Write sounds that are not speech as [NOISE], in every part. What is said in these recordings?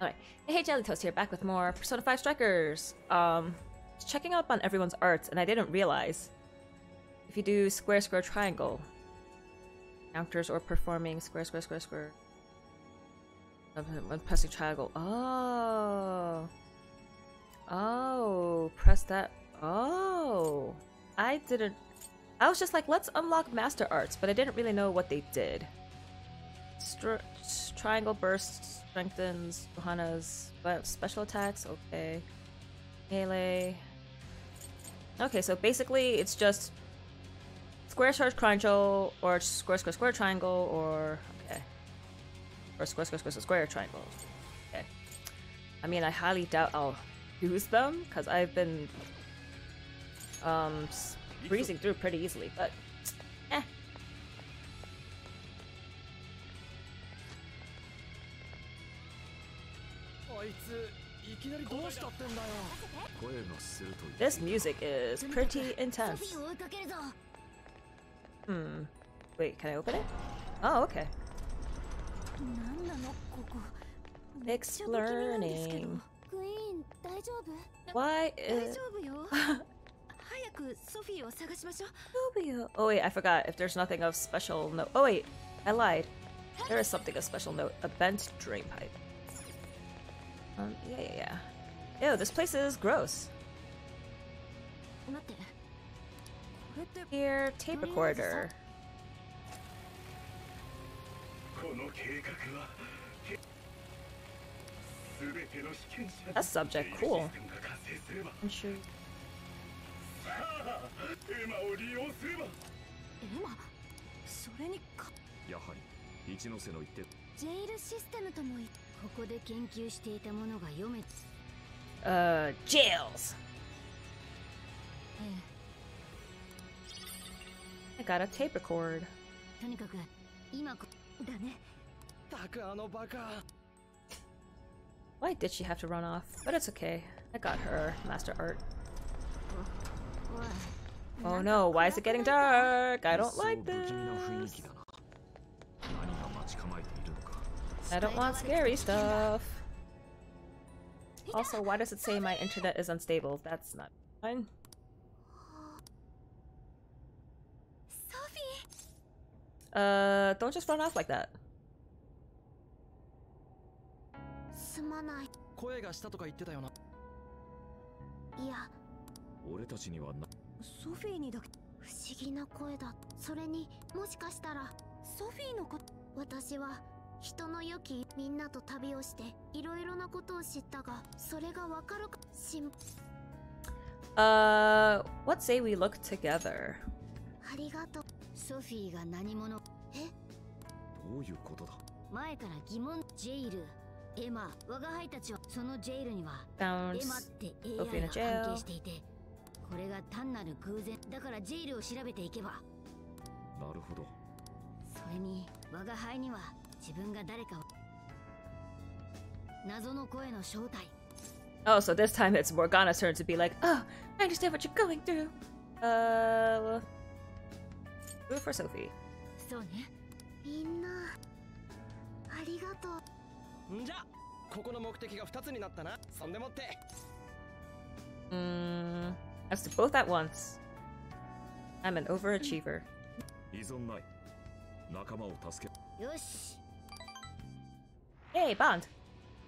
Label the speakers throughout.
Speaker 1: Alright. Hey, hey, Jelly Toast here, back with more Persona 5 Strikers. Um, checking up on everyone's arts, and I didn't realize if you do square, square, triangle, counters or performing square, square, square, square, when pressing triangle. Oh. Oh, press that. Oh. I didn't. I was just like, let's unlock Master Arts, but I didn't really know what they did. Str triangle burst strengthens Johanna's special attacks. Okay. Melee. Okay, so basically it's just square, charge triangle, or square, square, square, triangle, or okay, or square, square, square, square, triangle. Okay. I mean, I highly doubt I'll use them because I've been um breezing through pretty easily, but This music is pretty intense. Hmm. Wait, can I open it? Oh, okay. Exploring. Why is... Oh wait, I forgot. If there's nothing of special note... Oh wait, I lied. There is something of special note. A bent drain pipe. Um, yeah, yeah, yeah. Ew, this place is gross. Here, tape recorder. That subject, cool. I'm sure. Uh, jails. I got a tape record. Why did she have to run off? But it's okay. I got her, Master Art. Oh no, why is it getting dark? I don't like this. I don't want scary stuff. Also, why does it say my internet is unstable? That's not fine. Uh, don't just run off like that.
Speaker 2: すまない声がしたとか言ってたよないや俺たちにはなソフィーにだけ不思議な声だそれにもしかしたらソフィーのこと私は 人の良きみんなと旅をしていろいろなことを知ったがそれがわかるかしん
Speaker 1: Uh, what say we look together?
Speaker 2: ありがとう。ソフィーが何者？え？どういうことだ？前から疑問。ジェイル。エマ。我が輩たちはそのジェイルには
Speaker 1: Found
Speaker 2: エマって AI が関.係していてこれが単なる偶然。だからジェイルを調べていけば。なるほど。それに我が輩には自分が誰かを謎の声の正体
Speaker 1: Oh, so this time it's Morgana's turn to be like, oh, I understand what you're going through. Uh, do it for Sophie.
Speaker 2: そうねみんなありがとうんじゃここの目的が2つになったなそんでもって
Speaker 1: Mm, let's do both at once. I'm an overachiever.
Speaker 2: 依存ない仲間を助けよし
Speaker 1: Yay, Bond.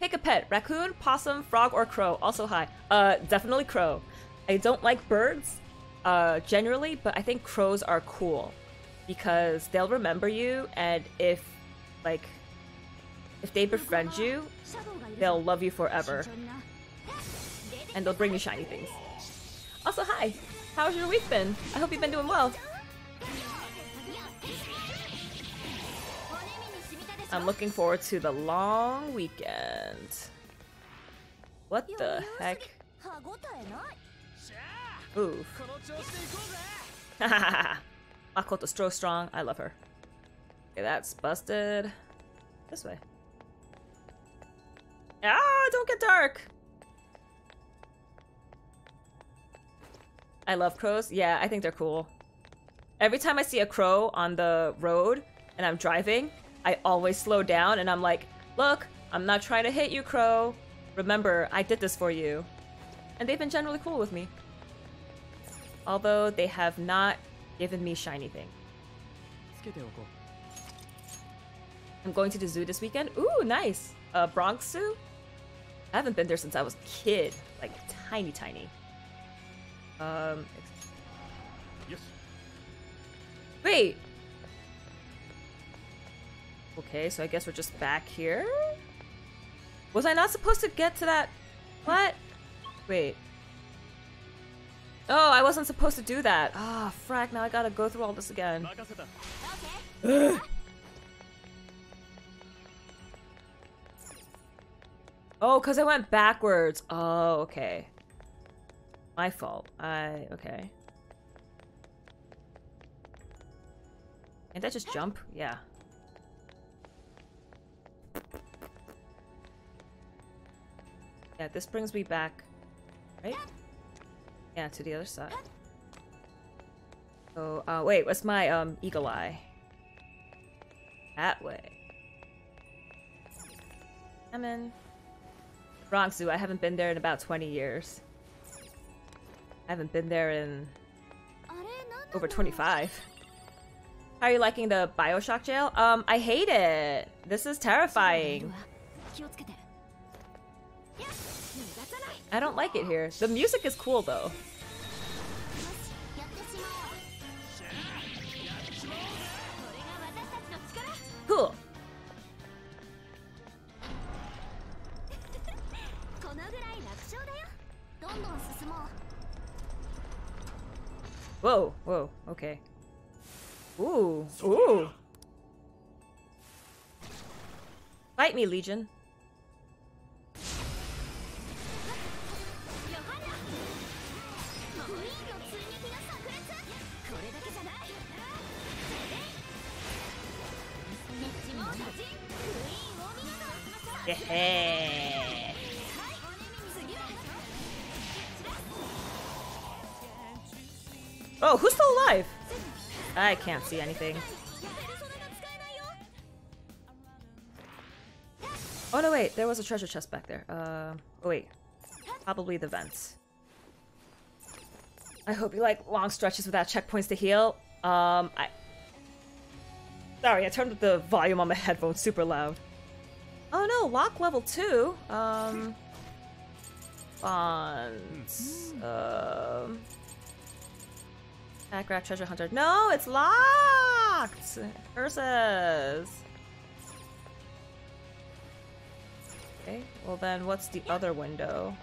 Speaker 1: Pick a pet. Raccoon, possum, frog, or crow. Also hi. Uh, definitely crow. I don't like birds, uh, generally, but I think crows are cool. Because they'll remember you, and if, like, if they befriend you, they'll love you forever. And they'll bring you shiny things. Also, hi! How's your week been? I hope you've been doing well. I'm looking forward to the long weekend. What the heck? Oof. [LAUGHS] Makoto's so strong. I love her. Okay, that's busted. This way. Ah, don't get dark! I love crows. Yeah, I think they're cool. Every time I see a crow on the road and I'm driving, I always slow down and I'm like, look, I'm not trying to hit you, Crow. Remember, I did this for you. And they've been generally cool with me. Although they have not given me shiny thing. I'm going to the zoo this weekend. Ooh, nice. Uh, Bronx Zoo? I haven't been there since I was a kid. Like, tiny, tiny. Um... Yes. Wait! Okay, so I guess we're just back here? Was I not supposed to get to that? What? Wait. Oh, I wasn't supposed to do that. Ah, oh, frack, now I gotta go through all this again. [SIGHS] oh, because I went backwards. Oh, okay. My fault. I... okay. Can't I just jump? Yeah. Yeah, this brings me back, right? Yeah, to the other side. Oh, uh, wait, what's my, um, eagle eye? That way. I'm in. Bronx Zoo, I haven't been there in about 20 years. I haven't been there in over 25. How are you liking the Bioshock jail? Um, I hate it. This is terrifying. I don't like it here. The music is cool though. Cool. Whoa, whoa, okay. Ooh, ooh. Fight me, Legion. Yeah. Oh, who's still alive? I can't see anything. Oh no, wait, there was a treasure chest back there. Uh, oh wait. Probably the vents. I hope you like long stretches without checkpoints to heal. Um, I... Sorry, I turned up the volume on my headphones super loud. Oh no, lock level 2. Um... Bonds. Um... Act treasure hunter. No, it's locked! Curses! Okay, well then what's the other window?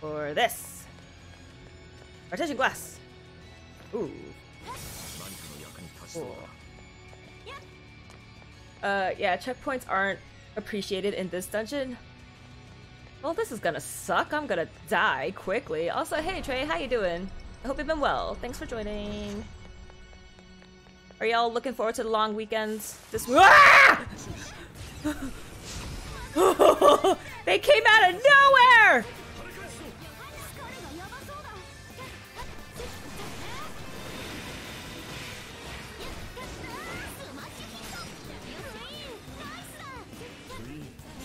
Speaker 1: For this! Partition glass! Ooh. Uh, yeah, checkpoints aren't appreciated in this dungeon. Well, this is gonna suck. I'm gonna die quickly. Also, hey Trey, how you doing? I hope you've been well. Thanks for joining. Are y'all looking forward to the long weekends this ah! [LAUGHS] They came out of nowhere!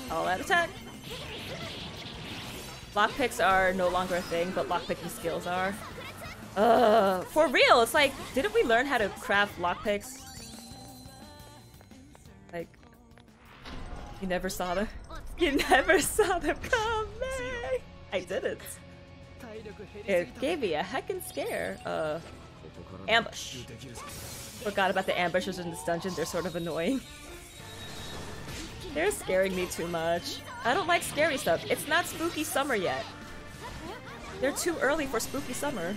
Speaker 1: All out attack. Lockpicks are no longer a thing, but lockpicking skills are. Uh, for real, it's like, didn't we learn how to craft lockpicks? Like, you never saw them? [LAUGHS] You never saw them coming! I didn't. It gave me a heckin' scare. Uh, ambush. Forgot about the ambushes in this dungeon, they're sort of annoying. They're scaring me too much. I don't like scary stuff. It's not spooky summer yet. They're too early for spooky summer.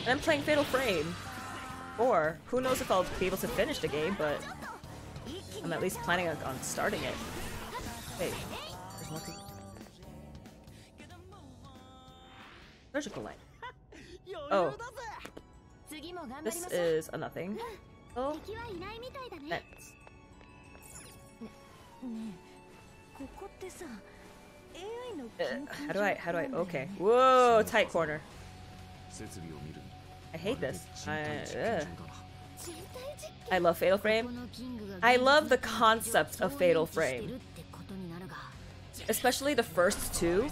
Speaker 1: And I'm playing Fatal Frame. Or, who knows if I'll be able to finish the game, but I'm at least planning on, starting it. Wait, there's more people. Surgical light. Oh. This is a nothing. Oh. Vents. Uh, how do I, how do I, okay. Whoa, tight corner. I hate this. I, I love Fatal Frame. I love the concept of Fatal Frame. Especially the first two,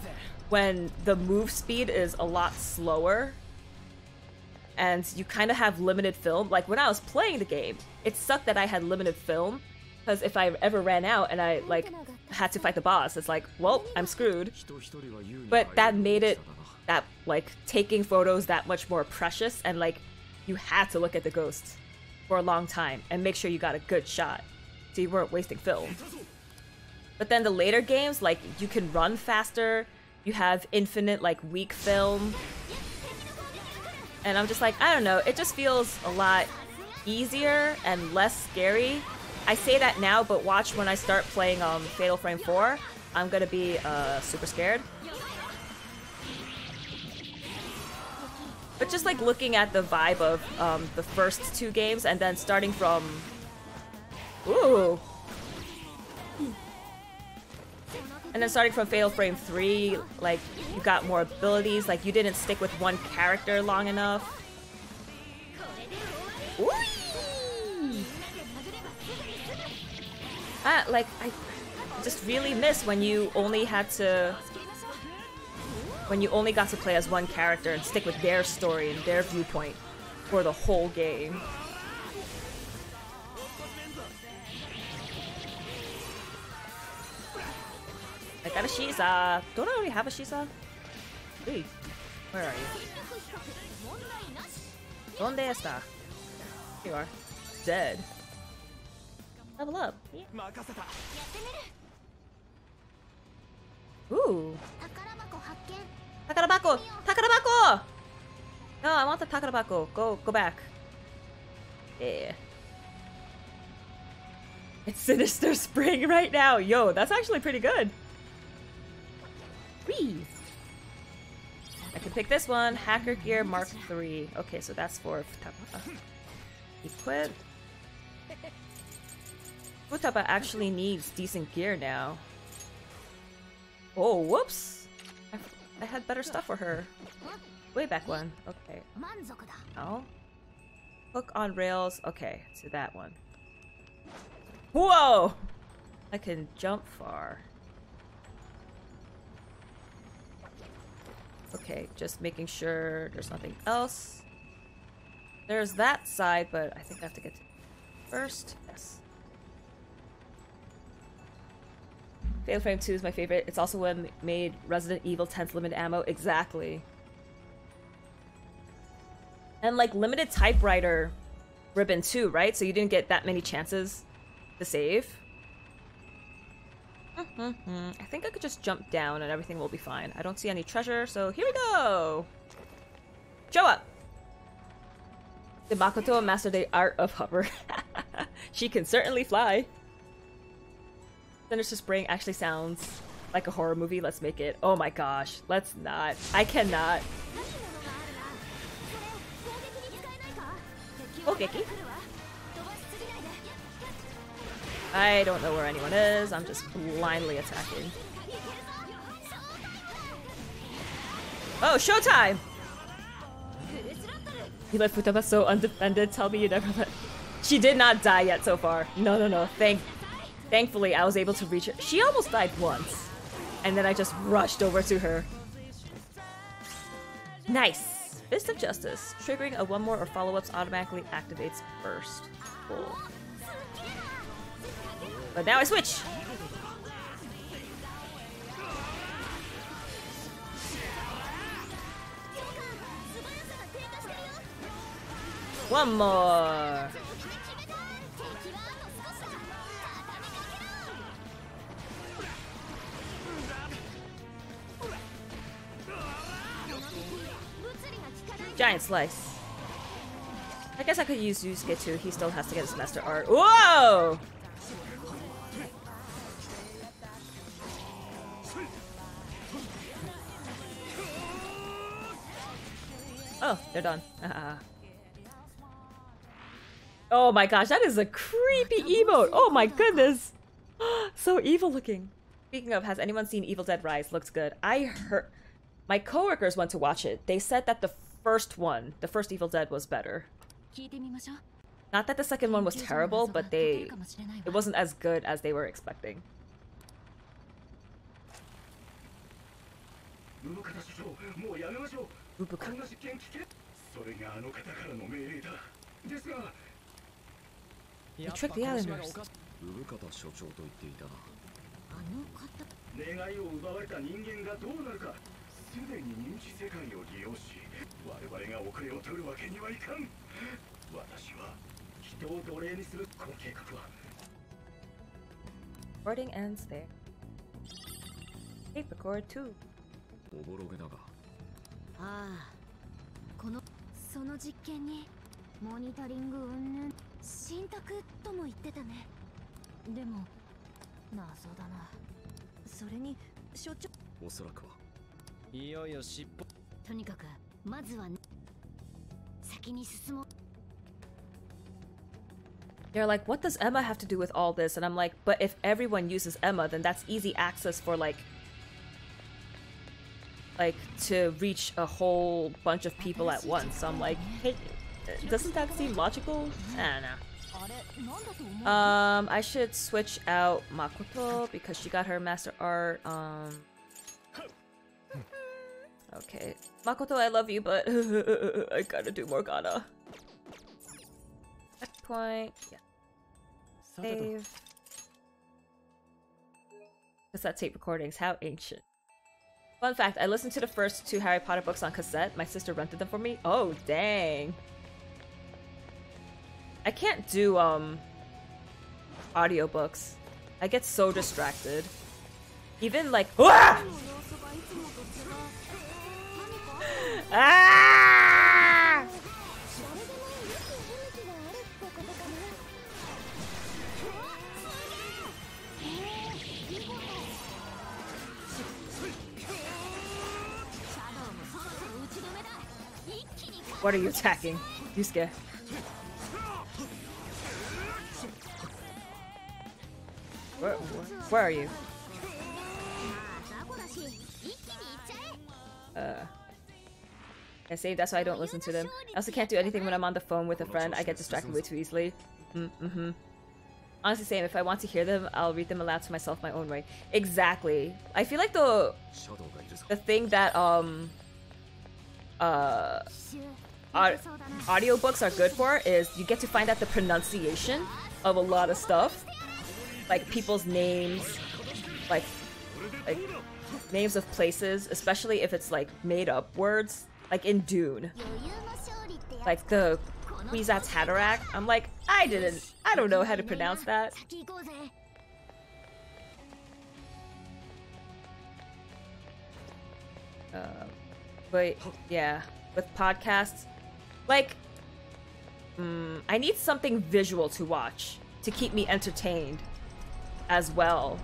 Speaker 1: when the move speed is a lot slower and you kind of have limited film. Like when I was playing the game, it sucked that I had limited film because if I ever ran out and I like had to fight the boss, it's like, well, I'm screwed. But that made it that like taking photos that much more precious and like you had to look at the ghosts for a long time and make sure you got a good shot so you weren't wasting film. But then the later games, like you can run faster, you have infinite like weak film, and I'm just like, I don't know, it just feels a lot easier and less scary. I say that now, but watch when I start playing um, Fatal Frame 4, I'm gonna be uh, super scared. But just like looking at the vibe of um, the first two games and then starting from... Ooh! And then starting from Fatal Frame 3, like, you got more abilities, like, you didn't stick with one character long enough. Ah, like, I just really miss when you only had to... When you only got to play as one character and stick with their story and their viewpoint for the whole game. I got a Shisa. Don't I already have a Shisa? Wait, where are you? ¿Dónde está? Here you are. Dead. Level up. Ooh. Takarabako! Takarabako! No, I want the Takarabako. Go, go back. Yeah. It's Sinister [LAUGHS] Spring right now. Yo, that's actually pretty good. Whee! I can pick this one. Hacker Gear Mark 3. Okay, so that's for Futaba. Equip. Futaba actually needs decent gear now. Oh, whoops! I, had better stuff for her. Way back when. Okay. Oh. Hook on rails. Okay, to that one. Whoa! I can jump far. Okay, just making sure there's nothing else. There's that side, but I think I have to get to first. Yes. Fatal Frame 2 is my favorite. It's also what made Resident Evil 10's limited ammo. Exactly. And like limited typewriter ribbon too, right? So you didn't get that many chances to save. I think I could just jump down and everything will be fine. I don't see any treasure, so here we go! Show up! The Makoto master the art of hover? [LAUGHS] she can certainly fly. Sinister Spring actually sounds like a horror movie. Let's make it. Oh my gosh. Let's not. I cannot. Okay. I don't know where anyone is. I'm just blindly attacking. Oh, showtime! You left Futaba so undefended. Tell me you never let... She did not die yet so far. No, no, no. Thank... Thankfully, I was able to reach her. She almost died once. And then I just rushed over to her. Nice! Fist of Justice. Triggering a one more or follow-ups automatically activates first. Cool. But now I switch. One more. Giant slice. I guess I could use Yusuke too. He still has to get his master art. Whoa! Oh, they're done. [LAUGHS] oh my gosh, that is a creepy emote. Oh my goodness. [GASPS] so evil looking. Speaking of, has anyone seen Evil Dead Rise? Looks good. I heard... My coworkers went to watch it. They said that the first one, the first Evil Dead was better. Not that the second one was terrible, but they it wasn't as good as they were expecting. ブブカ首相もうやめましょうブブカこんな実験聞けそれがあの方からの命令だですが You tricked the Islanders ブブカ所長と言っていたなあの方願いを奪われた人間がどうなるかすでに認知世界を利用し 我々が遅れを取るわけにはいかん。私は人を奴隷にするこの計画は。Recording ends there. Tape record 2. おぼろげだが。
Speaker 2: ああこのその実験にモニタリングうんぬん信託とも言ってたね。でも謎だな。それに所長。
Speaker 3: おそらくは。いよいよ尻尾。
Speaker 2: とにかくまずは先に進もう
Speaker 1: They're like, what does Emma have to do with all this? And I'm like, but if everyone uses Emma, then that's easy access for like like to reach a whole bunch of people at once. So I'm like, hey, doesn't that seem logical? I don't know. Um, I should switch out Makoto because she got her master art. Um, okay, Makoto, I love you, but [LAUGHS] I gotta do Morgana. Checkpoint. Yeah. Save. that tape recordings. How ancient. Fun fact, I listened to the first two Harry Potter books on cassette. My sister rented them for me. Oh, dang. I can't do, um, audiobooks. I get so distracted. Even, like- [LAUGHS] ah! Ah! What are you attacking? Yusuke? Where, where, where are you? I say that's why I don't listen to them. I also can't do anything when I'm on the phone with a friend. I get distracted way too easily. Mm hmm Honestly, same. If I want to hear them, I'll read them aloud to myself my own way. Exactly. I feel like the the thing that um uh audiobooks are good for is you get to find out the pronunciation of a lot of stuff. Like people's names, like like names of places, especially if it's like made up words, like in Dune. Like the Kwisatz Haderach. I'm like, I didn't, I don't know how to pronounce that. Uh, but yeah, with podcasts, like, mm, I need something visual to watch to keep me entertained as well.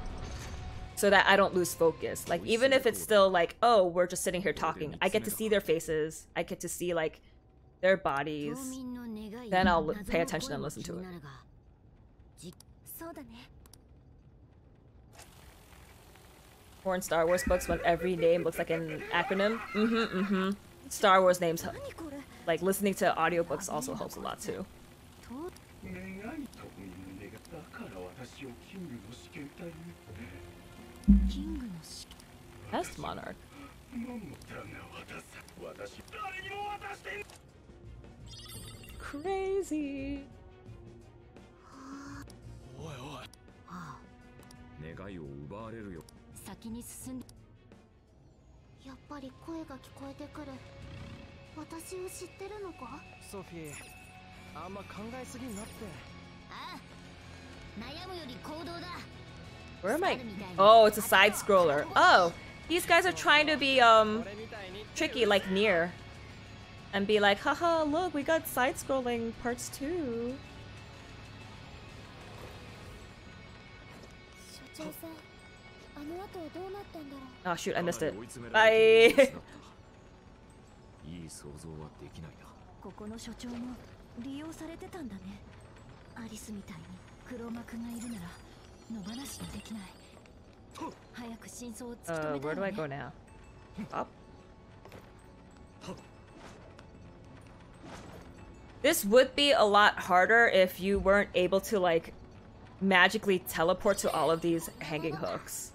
Speaker 1: So that I don't lose focus. Like, even if it's still like, oh, we're just sitting here talking, I get to see their faces. I get to see, like, their bodies. Then I'll pay attention and listen to it. Or in Star Wars books when every name looks like an acronym. Mm-hmm, mm-hmm. Star Wars names like listening to audiobooks also helps a lot too. Best monarch. Crazy.
Speaker 2: 願いを奪われるよ先に進んやっぱり声が聞こえてくる。私を知ってるのか？ソフィーあんま考えすぎになって。ああ。悩むより行動だ
Speaker 1: Where am I? Oh, it's a side scroller. Oh, these guys are trying to be um tricky like near and be like, haha, look, we got side scrolling parts too. Oh shoot, I missed it. Bye. いい想像はできないな
Speaker 2: ここの所長も利用されてたんだねアリスみたいに黒幕がいるなら [LAUGHS] Uh, where do I go now? Up?
Speaker 1: This would be a lot harder if you weren't able to, like, magically teleport to all of these hanging hooks.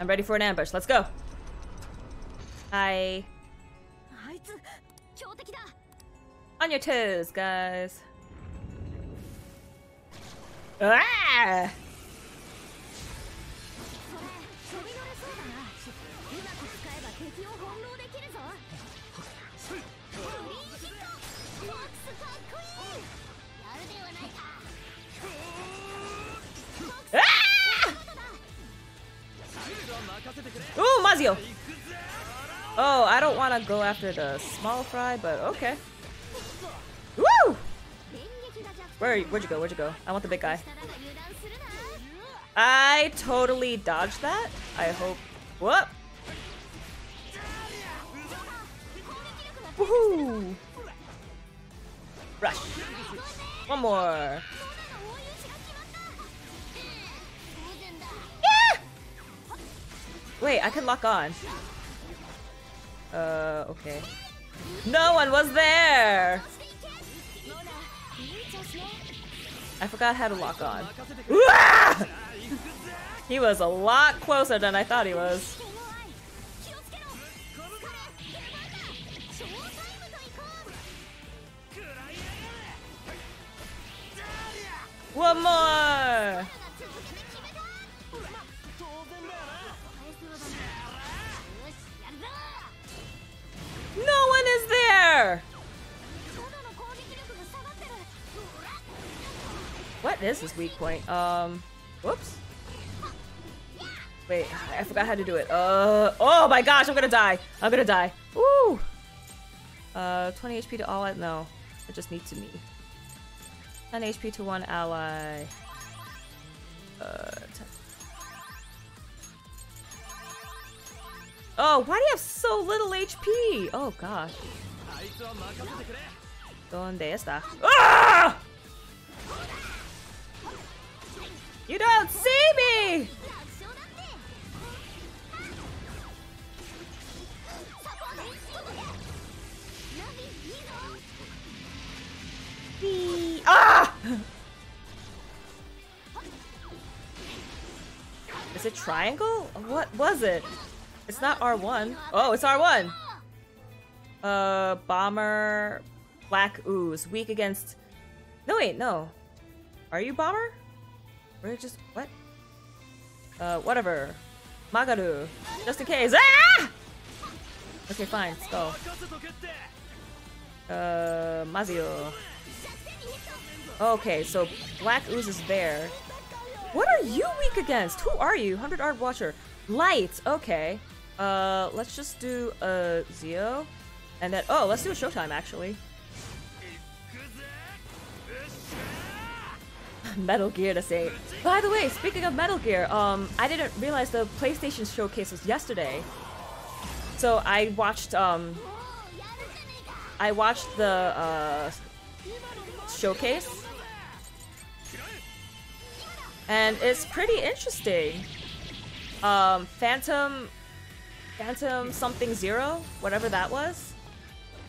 Speaker 1: I'm ready for an ambush. Let's go. Hi. On your toes, guys. Ah! Ooh, Mazio! Oh, I don't want to go after the small fry, but okay. Where, where'd you go? Where'd you go? I want the big guy. [LAUGHS] I totally dodged that. I hope. Whoop! Woohoo! Rush. One more. Wait, I can lock on. Uh, okay. No one was there! I forgot how to lock on. [LAUGHS] he was a lot closer than I thought he was. One more! No one is there! What is this weak point? Um, whoops. Wait, I forgot how to do it. Uh, oh my gosh, I'm gonna die. I'm gonna die. Woo! Uh, 20 HP to all, no. I just need to me. 10 HP to one ally. Uh, Oh, why do you have so little HP? Oh gosh. ¿Dónde está? Ah! You don't see me! Ah! Is it triangle? What was it? It's not R1. Oh, it's R1! Uh, Bomber, Black Ooze. Weak against... No, wait, no. Are you Bomber? Or just... What? Uh, whatever. Magaru. Just in case. Ah! Okay, fine. Let's go. Uh, Mazio. Okay, so Black Ooze is there. What are you weak against? Who are you? 100 Art Watcher. Light. Okay. Uh, let's just do a Zio. And then, oh, let's do a Showtime, actually. [LAUGHS] Metal Gear to say. By the way, speaking of Metal Gear, um, I didn't realize the PlayStation showcase was yesterday. So I watched, um, I watched the, uh, showcase. And it's pretty interesting. Um, Phantom Phantom something zero, whatever that was.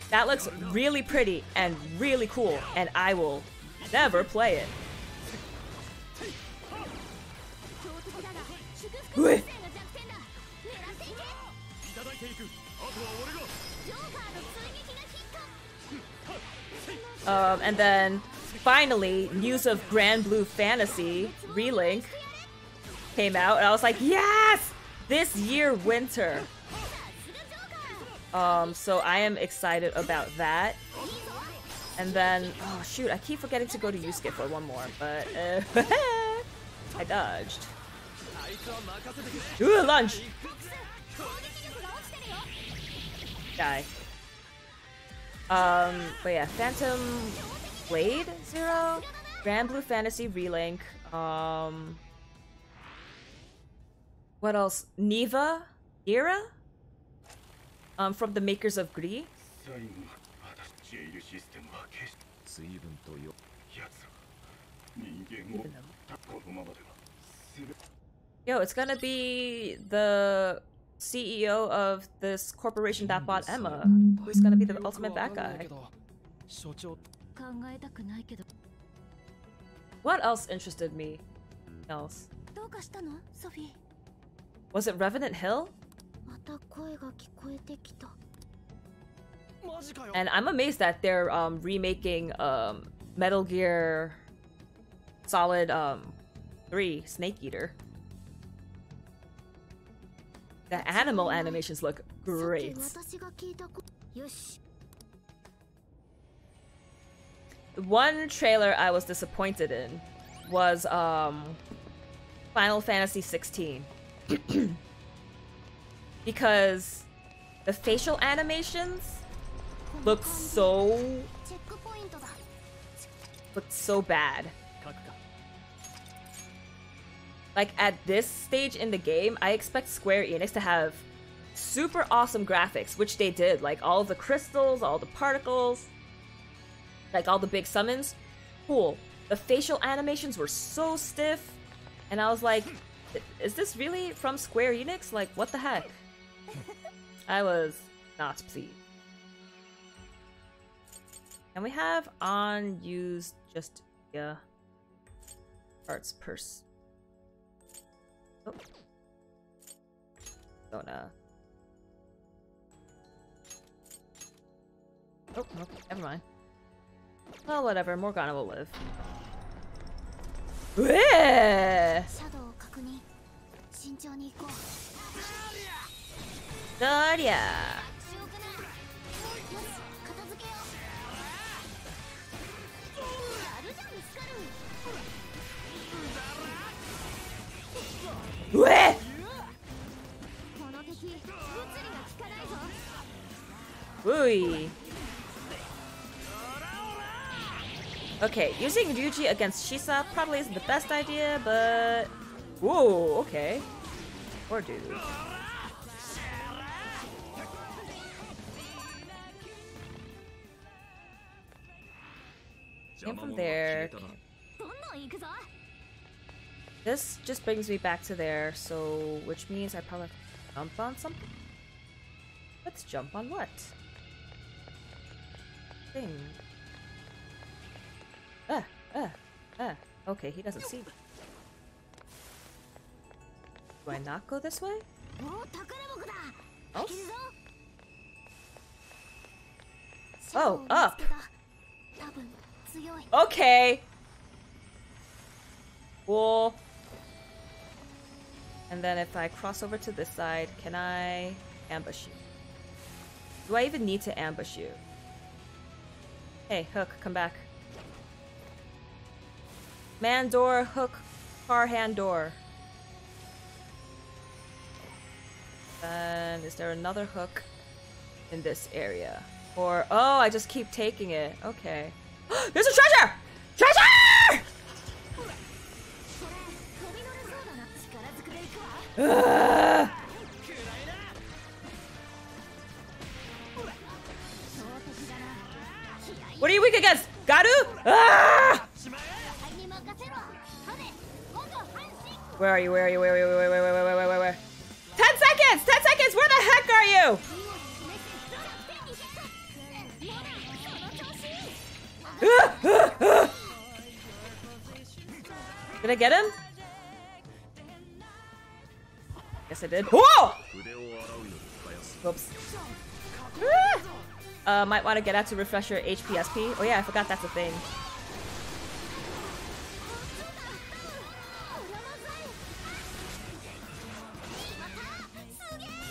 Speaker 1: That looks really pretty and really cool, and I will never play it. Um, and then finally, news of Granblue Fantasy Relink came out, and I was like, yes! This year, winter. Um, so I am excited about that. And then, oh shoot, I keep forgetting to go to Yusuke for one more, but uh, [LAUGHS] I dodged. Ooh, lunge! Die. Um, but yeah, Phantom Blade Zero, Granblue Fantasy Relink, um, what else? Neva? Era? um, from the makers of Gris. Yo, it's gonna be the CEO of this corporation that bought Emma, who's gonna be the ultimate bad guy. What else interested me? Else. Was it Revenant Hill? And I'm amazed that they're um, remaking um, Metal Gear Solid um, 3 Snake Eater. The animal animations look great. One trailer I was disappointed in was um, Final Fantasy 16. [CLEARS THROAT] because the facial animations look so look so bad. Like at this stage in the game, I expect Square Enix to have super awesome graphics, which they did. Like all the crystals, all the particles, like all the big summons. Cool. The facial animations were so stiff, and I was like, is this really from Square Enix? Like, what the heck? I was not pleased. And we have unused just yeah parts purse. Oh. Gonna. Oh, no, oh, never mind. Well, whatever. Morgana will live. Daria! [LAUGHS] Weh! Wooey. Okay, using Ryuji against Shisa probably isn't the best idea, but... Whoa, okay. Poor dude. Came from there. [LAUGHS] This just brings me back to there, so which means I probably jump on something. Let's jump on what? Thing. Ah, ah, ah. Okay, he doesn't see me. Do I not go this way? Oh? Oh, up! Okay! Cool. And then if I cross over to this side, can I ambush you? Do I even need to ambush you? Hey, Hook, come back. Man door, hook, car hand door. And is there another hook in this area? Or, oh, I just keep taking it. Okay. [GASPS] There's a treasure! Treasure! What are you weak against? Garu? Ah! Where are you? Where are you? Where are you? Where, where, where, where, where, where, where, where? Ten seconds! Ten seconds! Where the heck are you? Ah! Ah! Ah! Did I get him? Yes, I did. Whoa! Whoops. Uh, might want to get out to refresh your HP SP. Oh yeah, I forgot that's a thing.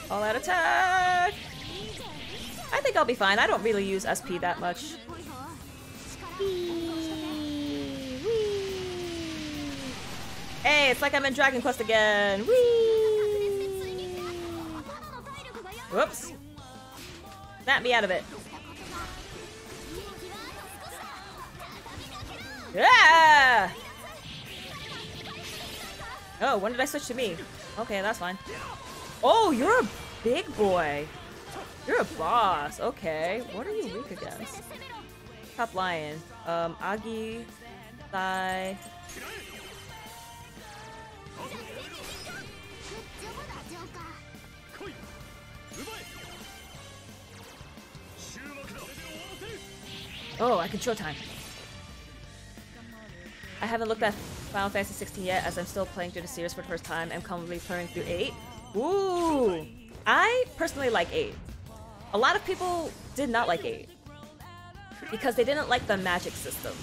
Speaker 1: All out attack! I think I'll be fine. I don't really use SP that much. Hey, it's like I'm in Dragon Quest again. Whee! Whoops. Snap me out of it. Yeah! Oh, when did I switch to me? Okay, that's fine. Oh, you're a big boy. You're a boss. Okay. What are you weak against? Top lion. Um, Agi, Sai. Oh, I can show time. I haven't looked at Final Fantasy 16 yet, as I'm still playing through the series for the first time. I'm currently playing through 8. Ooh! I personally like 8. A lot of people did not like 8. Because they didn't like the magic system.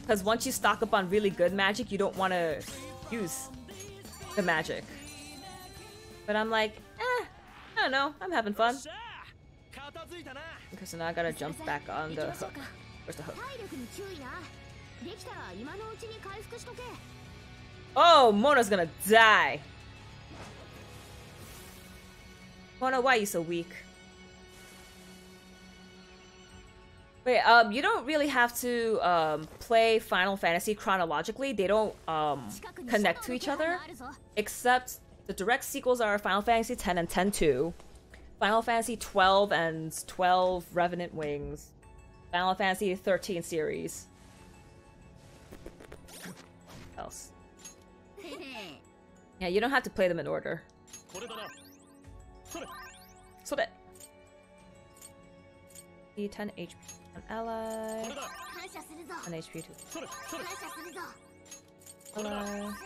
Speaker 1: Because once you stock up on really good magic, you don't want to use the magic. But I'm like, eh, I don't know, I'm having fun. So now I gotta jump back on the hook. Where's the hook? Oh, Mona's gonna die! Mona, why are you so weak? Wait, um, you don't really have to um, play Final Fantasy chronologically. They don't um, connect to each other, except the direct sequels are Final Fantasy X and X-2, Final Fantasy 12 and 12 Revenant Wings, Final Fantasy 13 series. Else. [LAUGHS] Yeah, you don't have to play them in order. So that. 10 HP on ally. 10 HP to ally. [LAUGHS]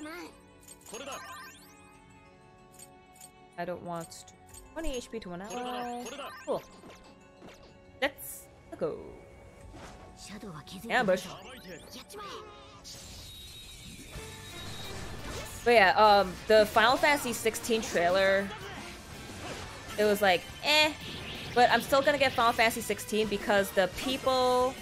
Speaker 1: I don't want to 20 HP to one ally. Cool. Let's go. Ambush. But yeah, um, the Final Fantasy 16 trailer, it was like, eh. But I'm still gonna get Final Fantasy 16 because the people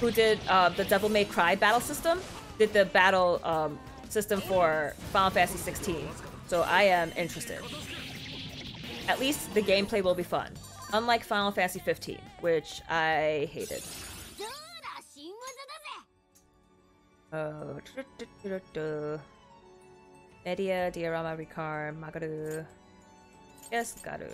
Speaker 1: who did uh, the Devil May Cry battle system did the battle um, system for Final Fantasy 16. So I am interested. At least the gameplay will be fun. Unlike Final Fantasy XV, which I hated. Oh, Media, Diarama, Ricard, Magaru. Yes, Garu.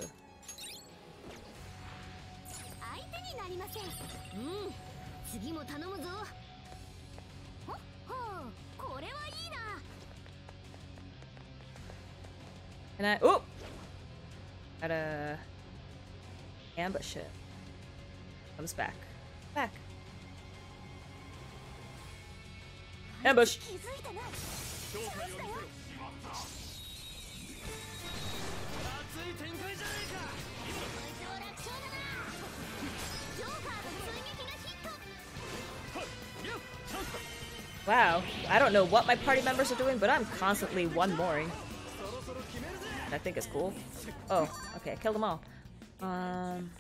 Speaker 1: Can I- Oh! Gotta ambush it. Comes back. Back. Ambush! Wow, I don't know what my party members are doing, but I'm constantly one mooring. I think it's cool. Oh, okay, I killed them all. Um,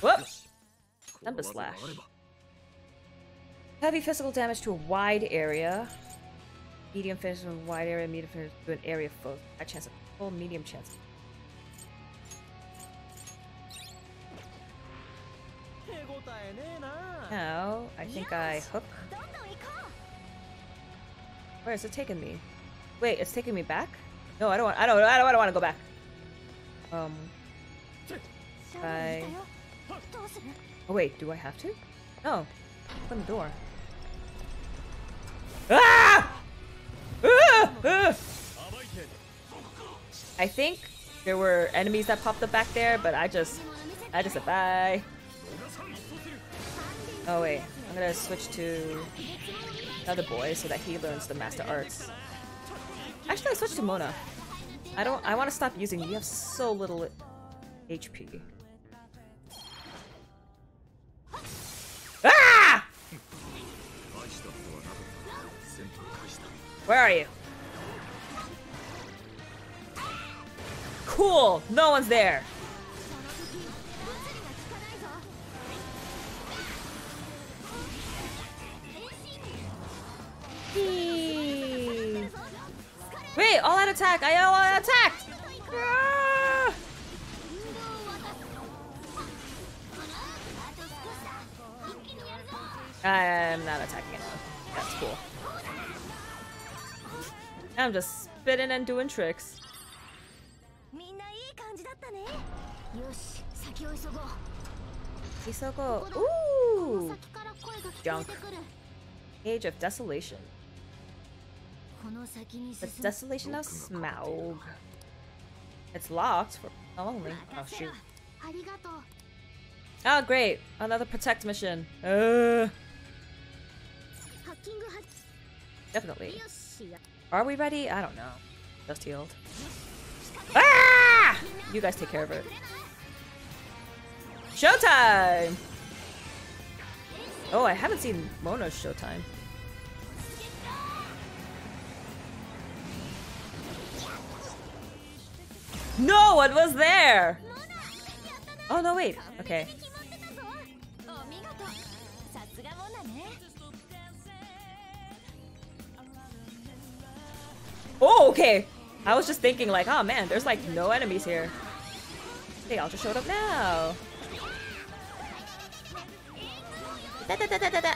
Speaker 1: whoop! Tempest Slash. Heavy physical damage to a wide area. Medium physical wide area, medium physical to an area full. High chance of full, medium chance. Now, I think I hook where is it taking me? Wait, it's taking me back? No, I don't want. I don't. I don't. I don't want to go back. Um. I. Oh wait, do I have to? No. Open the door. Ah! Ah! ah! I think there were enemies that popped up back there, but I just, I just said bye. Oh wait, I'm gonna switch to another boy so that he learns the master arts. Actually, I switched to Mona. I don't. I want to stop using you. You have so little HP. Ah! Where are you? Cool. No one's there. Wait, all out attack! I all out attack! Ah! I'm not attacking anyone. That's cool. I'm just spitting and doing tricks. Isogo. Ooh! Junk. Age of Desolation. The Desolation of Smaug. It's locked for only. Oh shoot. Oh, great. Another protect mission. Uh. Definitely. Are we ready? I don't know. Just healed. Ah! You guys take care of it. Showtime! Oh, I haven't seen Mona's showtime. No one was there! Oh, no, wait. Okay. Oh, okay. I was just thinking like, oh man, there's like no enemies here. They all just showed up now. Da, da, da,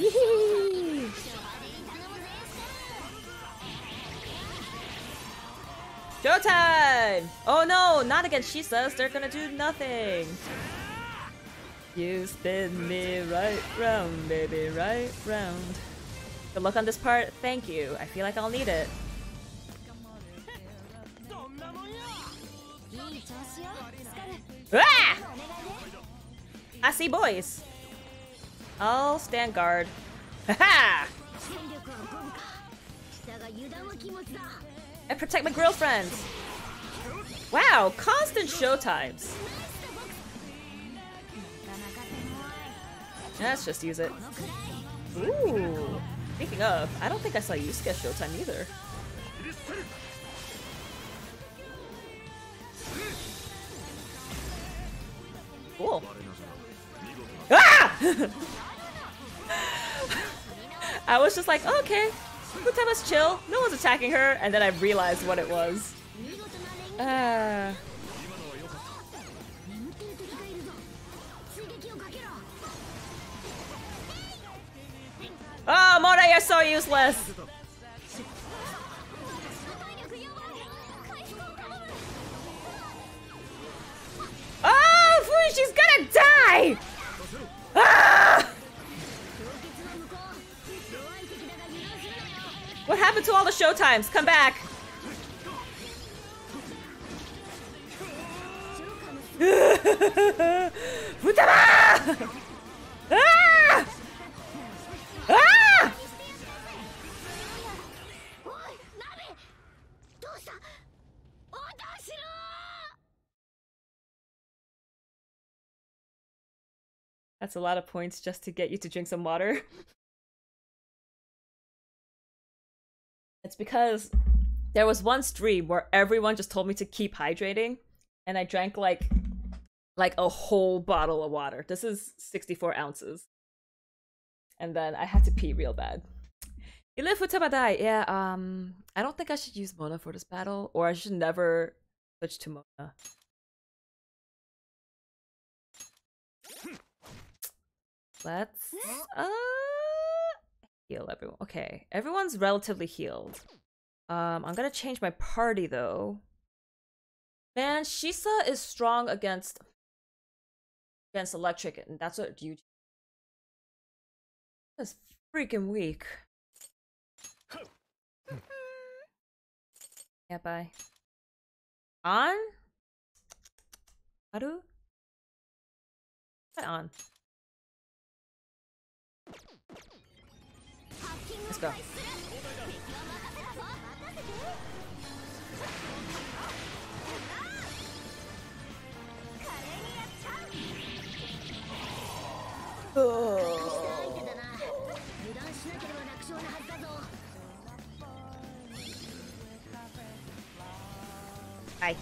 Speaker 1: [LAUGHS] Showtime! Oh no, not against Shisa. They're gonna do nothing. You spin me right round, baby, right round. Good luck on this part. Thank you. I feel like I'll need it. [LAUGHS] Ah! I see boys. I'll stand guard. [LAUGHS] Ha ha! I protect my girlfriends. Wow, constant showtimes. Let's just use it. Ooh. Speaking of, I don't think I saw Yusuke showtime either. Cool. [LAUGHS] Ah! [LAUGHS] [LAUGHS] I was just like, oh, okay, Futaba's chill. No one's attacking her, and then I realized what it was. Uh... Oh, Mona, you're so useless! Oh, she's gonna die! Ah! What happened to all the showtimes? Come back! Futaba! ah! That's a lot of points just to get you to drink some water. It's because there was one stream where everyone just told me to keep hydrating and I drank like like a whole bottle of water. This is 64 ounces and then I had to pee real bad. You live with Tabadai. Yeah, um, I don't think I should use Mona for this battle, or I should never switch to Mona. Let's uh heal everyone. Okay, everyone's relatively healed. Um, I'm gonna change my party though. Man, Shisa is strong against against electric, and that's what you that's freaking weak. yeah, bye. On? Haru? On? ですか？は。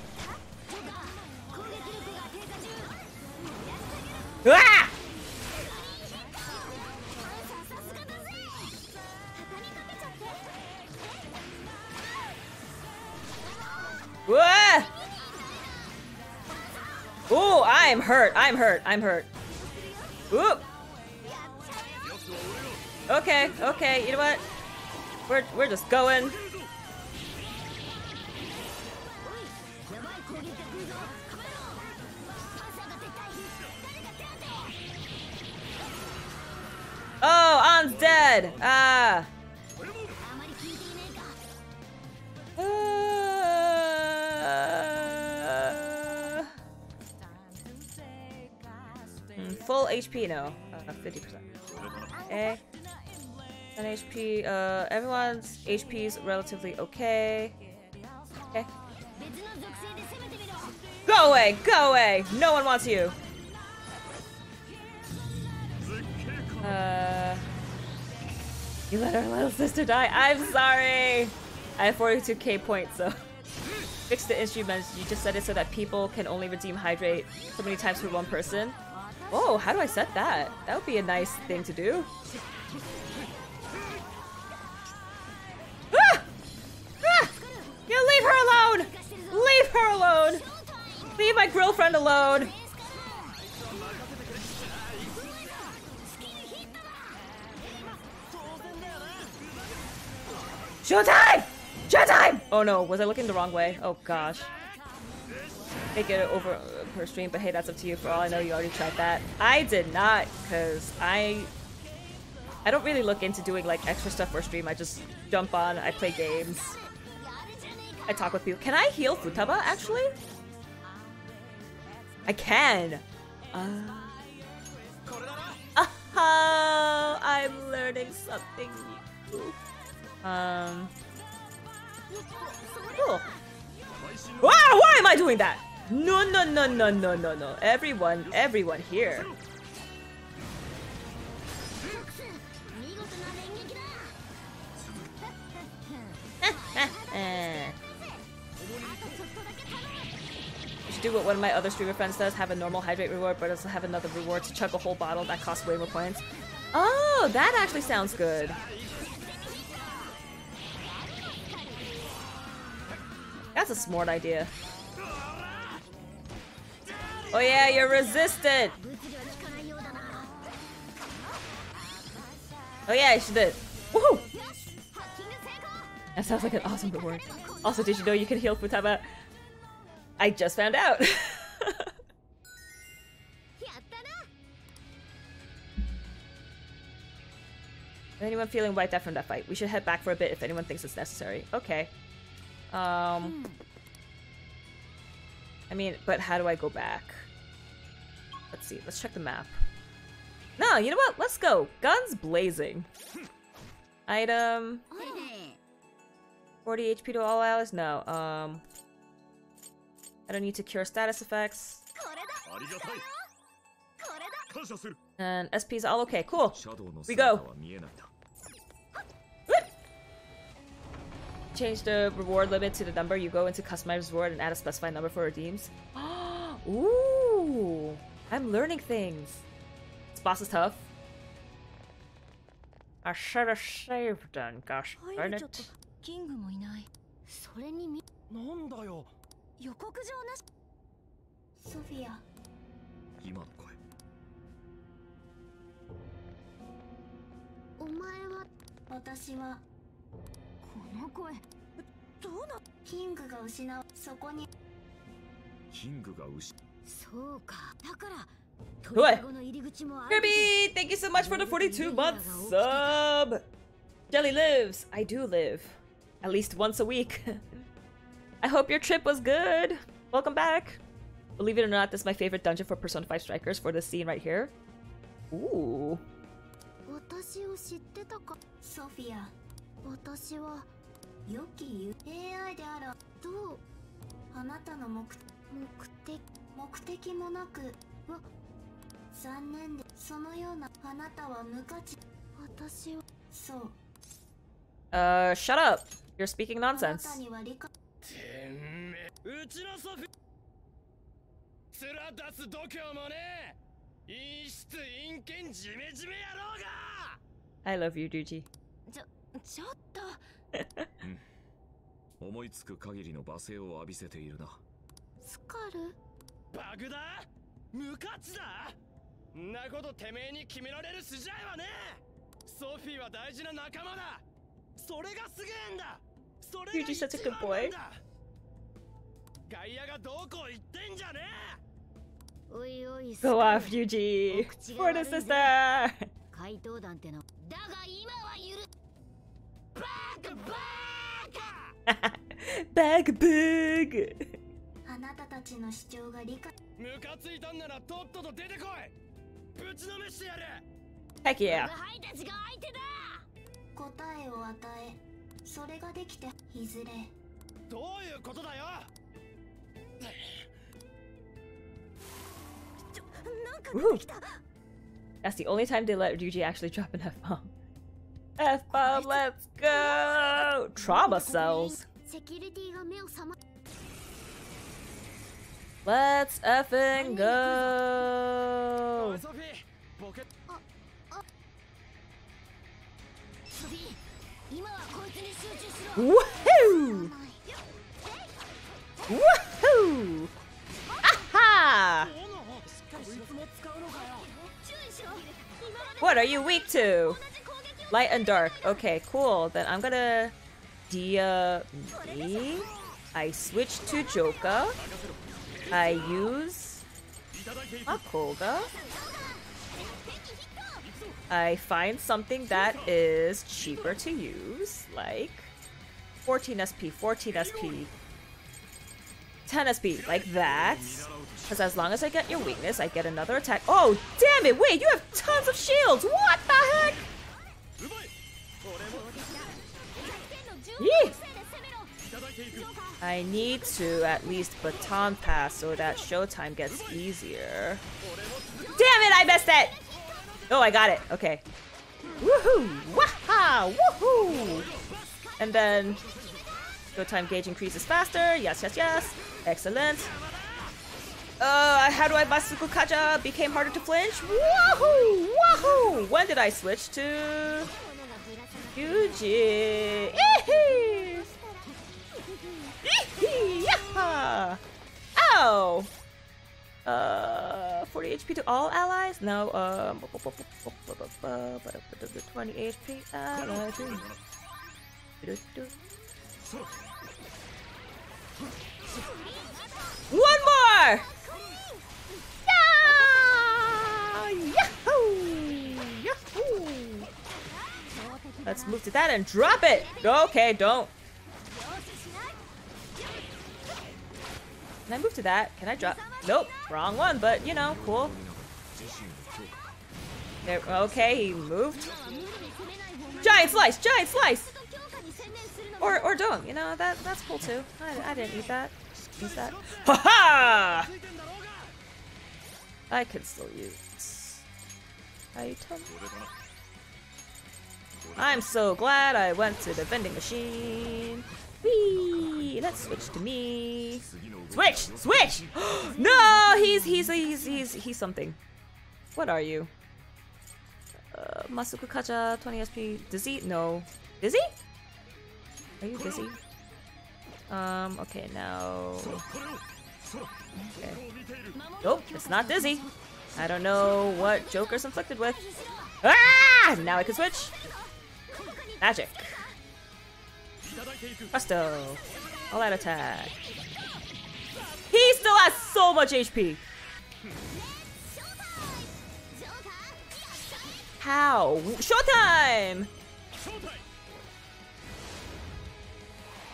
Speaker 1: うわうわ Oh, I'm hurt. I'm hurt. I'm hurt. Oop. Okay, okay. You know what? We're we're just going. Oh, An's dead! Ah! Hmm, full HP now. Uh, 50%. Okay. 10 HP. Uh, everyone's HP is relatively okay. Okay. Go away! Go away! No one wants you! Uh, you let our little sister die. I'm sorry! I have 42k points, so... Fix the instruments. You just set it so that people can only redeem Hydrate so many times for one person. Oh, how do I set that? That would be a nice thing to do. Ah! Ah! You leave her alone! Leave her alone! Leave my girlfriend alone! Showtime! Showtime! Oh no, was I looking the wrong way? Oh gosh. Make it over per stream, but hey, that's up to you. For all I know, you already tried that. I did not, because I... I don't really look into doing like extra stuff for stream. I just jump on, I play games. I talk with people. Can I heal Futaba, actually? I can! Uh... Uh, [LAUGHS] I'm learning something new. Um. Cool. Why am I doing that? No, no, no, no, no, no, no. Everyone, everyone here. You should do what one of my other streamer friends does, have a normal hydrate reward, but also have another reward to chug a whole bottle that costs way more points. Oh, that actually sounds good. That's a smart idea. Oh yeah, you're resistant! Oh yeah, she did. Woohoo! That sounds like an awesome reward. Also, did you know you can heal Futaba? I just found out. [LAUGHS] anyone feeling wiped out from that fight? We should head back for a bit if anyone thinks it's necessary. Okay. Um, I mean, but how do I go back? Let's see. Let's check the map. No, you know what? Let's go. Guns blazing. Item. 40 HP to all allies? No. Um. I don't need to cure status effects. And SP's all okay. Cool. We go change the reward limit to the number you go into customize reward and add a specified number for redeems. [GASPS] Ooh, I'm learning things. This boss is tough. I should have saved them, gosh darn it. キングもいないそれにみなんだよ予告状なしソフィア今の声
Speaker 2: お前は私はこ の声どうなキングが失うそこに
Speaker 3: キングが失
Speaker 2: そうかだから
Speaker 1: What? Kirby, thank you so much for the 42 month sub! Jelly lives. I do live. At least once a week. [LAUGHS] I hope your trip was good. Welcome back. Believe it or not, this is my favorite dungeon for Persona 5 Strikers for this scene right here. Ooh.
Speaker 2: 私は良き AI であらどうあなたの目目的目的もなくわ残念でそのようなあなたは無価値私はそう
Speaker 1: Uh, shut up! You're speaking nonsense.
Speaker 3: うちのソフ面出す度胸もね陰湿陰険ジメジメ野郎が
Speaker 1: I love you, Juji.
Speaker 2: ちょっと。
Speaker 3: 思いつく限りの罵声を浴びせているな。
Speaker 2: スカル？
Speaker 3: バグだ？無価値だ？んなことてめえに決められる筋合いはねソフィーは大事な仲間だ！それがすげえんだ！それが一番なんだ！外野がどこ行ってんじゃねえ
Speaker 1: ！Go off, Yuji! For the sister!
Speaker 2: 怪盗団っての。だが今は許
Speaker 1: バ [LAUGHS] グブーグ。
Speaker 2: あなたたちの主張が理解。
Speaker 3: ムカついたんならとっとと出てこい！
Speaker 1: ぶちめしてやる！
Speaker 2: 答えを与えそれができていずれ。
Speaker 3: どういうことだよ！
Speaker 1: なんか That's the only time they let Ryuji actually drop an F-bomb F-bomb. F-bomb, let's go! Trauma cells. Let's effing go! Woohoo! Woohoo! Aha! What are you weak to? Light and dark. Okay, cool. Then I'm gonna Dia me. I switch to Joker. I use Makouga. I find something that is cheaper to use, like 14 SP, 14 SP, 10 SP, like that. Because as long as I get your weakness, I get another attack. Oh, damn it! Wait, you have tons of shields! What the heck? I need to at least baton pass so that showtime gets easier. Damn it, I missed it! Oh, I got it. Okay. Woohoo! Waha! Woohoo! And then showtime gauge increases faster. Yes, yes, yes. Excellent. Uh, how do I Masukukaja became harder to flinch? Woohoo! Woohoo! When did I switch to Eehee! Eehee! Ow! Uh, 40 HP to all allies? No, um, 20 HP. One more! Yeah! Yahoo! Let's move to that and drop it! Okay, don't. Can I move to that? Can I drop? Nope, wrong one, but you know, cool. There, okay, he moved. Giant slice, giant slice! Or, or don't, you know, that that's cool too. I, I didn't eat that. Use that. ha! ha! I could still use item. I'm so glad I went to the vending machine. Whee! Let's switch to me. Switch! Switch! [GASPS] no! He's he's he's he's he's something. What are you? Uh, Masukukaja, 20 SP. Dizzy? No. Dizzy? Are you dizzy? Um, okay, now... Okay. Nope, it's not dizzy. I don't know what Joker's inflicted with. Ah! Now I can switch. Magic. Presto. All out attack. He still has so much HP. How? Showtime!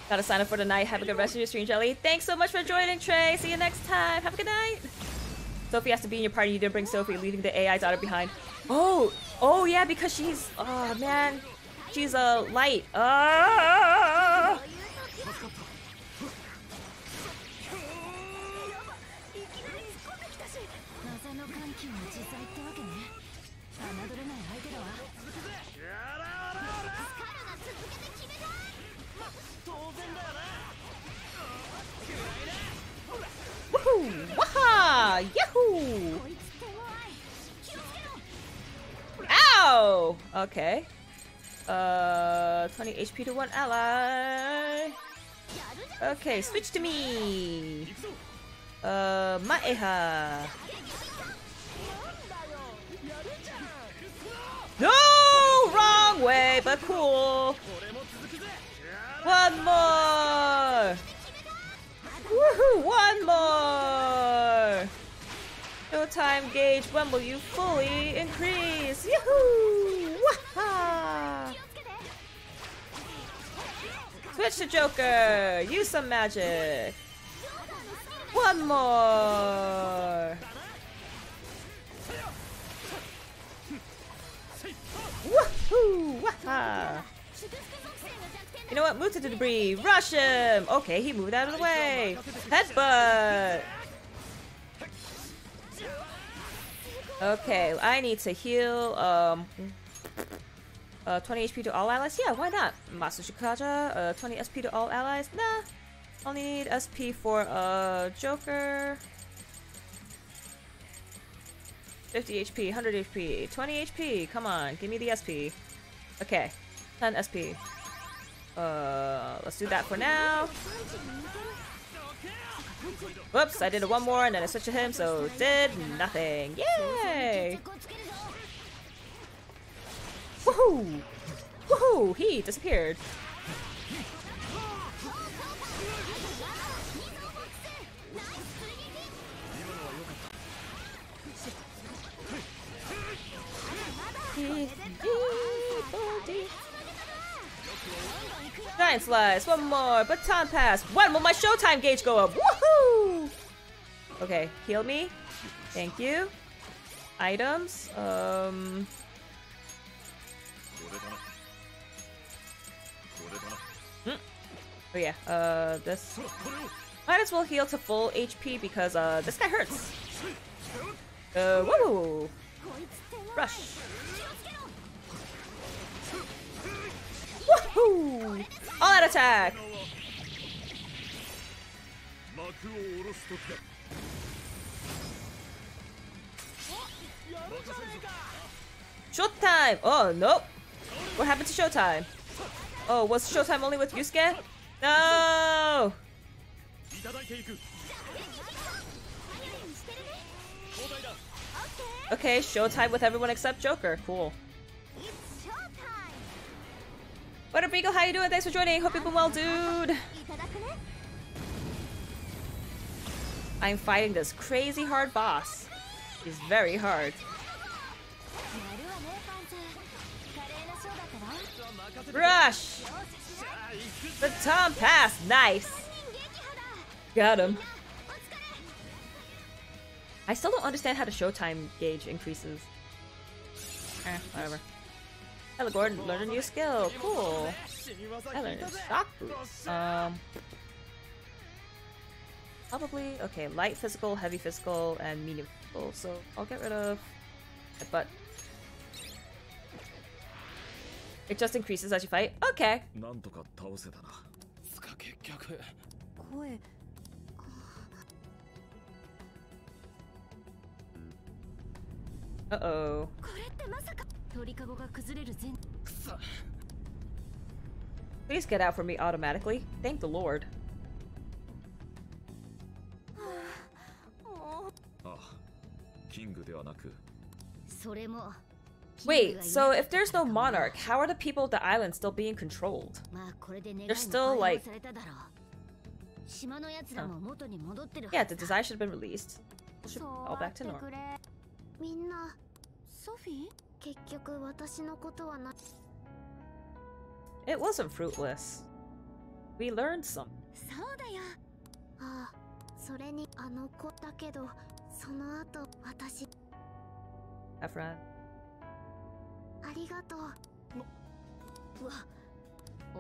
Speaker 1: Gotta sign up for the night. Have a good rest of your stream, Jelly. Thanks so much for joining, Trey. See you next time. Have a good night. Sophie has to be in your party. You didn't bring Sophie, leaving the AI daughter behind. Oh, oh yeah, because she's, oh man, she's a light. Ah! Woohoo! Waha! Yahoo! Ow! Okay. Uh, 20 HP to one ally. Okay, switch to me. Uh, Maeha. No! Wrong way, but cool. One more! Woohoo! One more! Showtime gauge, when will you fully increase? Yahoo! Waha! Switch to Joker! Use some magic! One more! Woo! Waha! You know what? Move to the debris. Rush him! Okay, he moved out of the way. Headbutt! Okay, I need to heal, um... Uh, 20 HP to all allies? Yeah, why not? Masushikaja, uh, 20 SP to all allies? Nah. Only need SP for, uh, Joker. 50 HP, 100 HP, 20 HP. Come on, give me the SP. Okay, 10 SP. Uh, let's do that for now. Whoops, I did one more and then I switched to him, so did nothing. Yay! Woohoo! Woohoo! He disappeared. Giant slice, one more, baton pass. When will my showtime gauge go up? Woohoo! Okay, heal me. Thank you. Items. Um. Hmm. Oh yeah. Uh, this. Might as well heal to full HP because uh, this guy hurts. Uh, woo! Rush. Woohoo! All out attack! Showtime! Oh, nope. What happened to Showtime? Oh, was Showtime only with Yusuke? No! Okay, Showtime with everyone except Joker. Cool. What up, Beagle? How you doing? Thanks for joining. Hope you've been well, dude. I'm fighting this crazy hard boss. He's very hard. Rush! The Tom Pass! Nice! Got him. I still don't understand how the showtime gauge increases. Eh, whatever. Hello, Gordon. Learn a new skill. Cool. I learned shock boost. Um, probably okay. Light physical, heavy physical, and medium physical. So I'll get rid of. But it just increases as you fight. Okay. Uh oh. Please get out for me automatically. Thank the Lord. [SIGHS] Wait, so if there's no monarch, how are the people of the island still being controlled? They're still like... Oh. Yeah, the design should have been released. Should all back to normal. 結局私のことはな It wasn't fruitless. We learned some. そうだよ。ああ、それにあの子だけど、その後私。a f r a ありがとう。わ、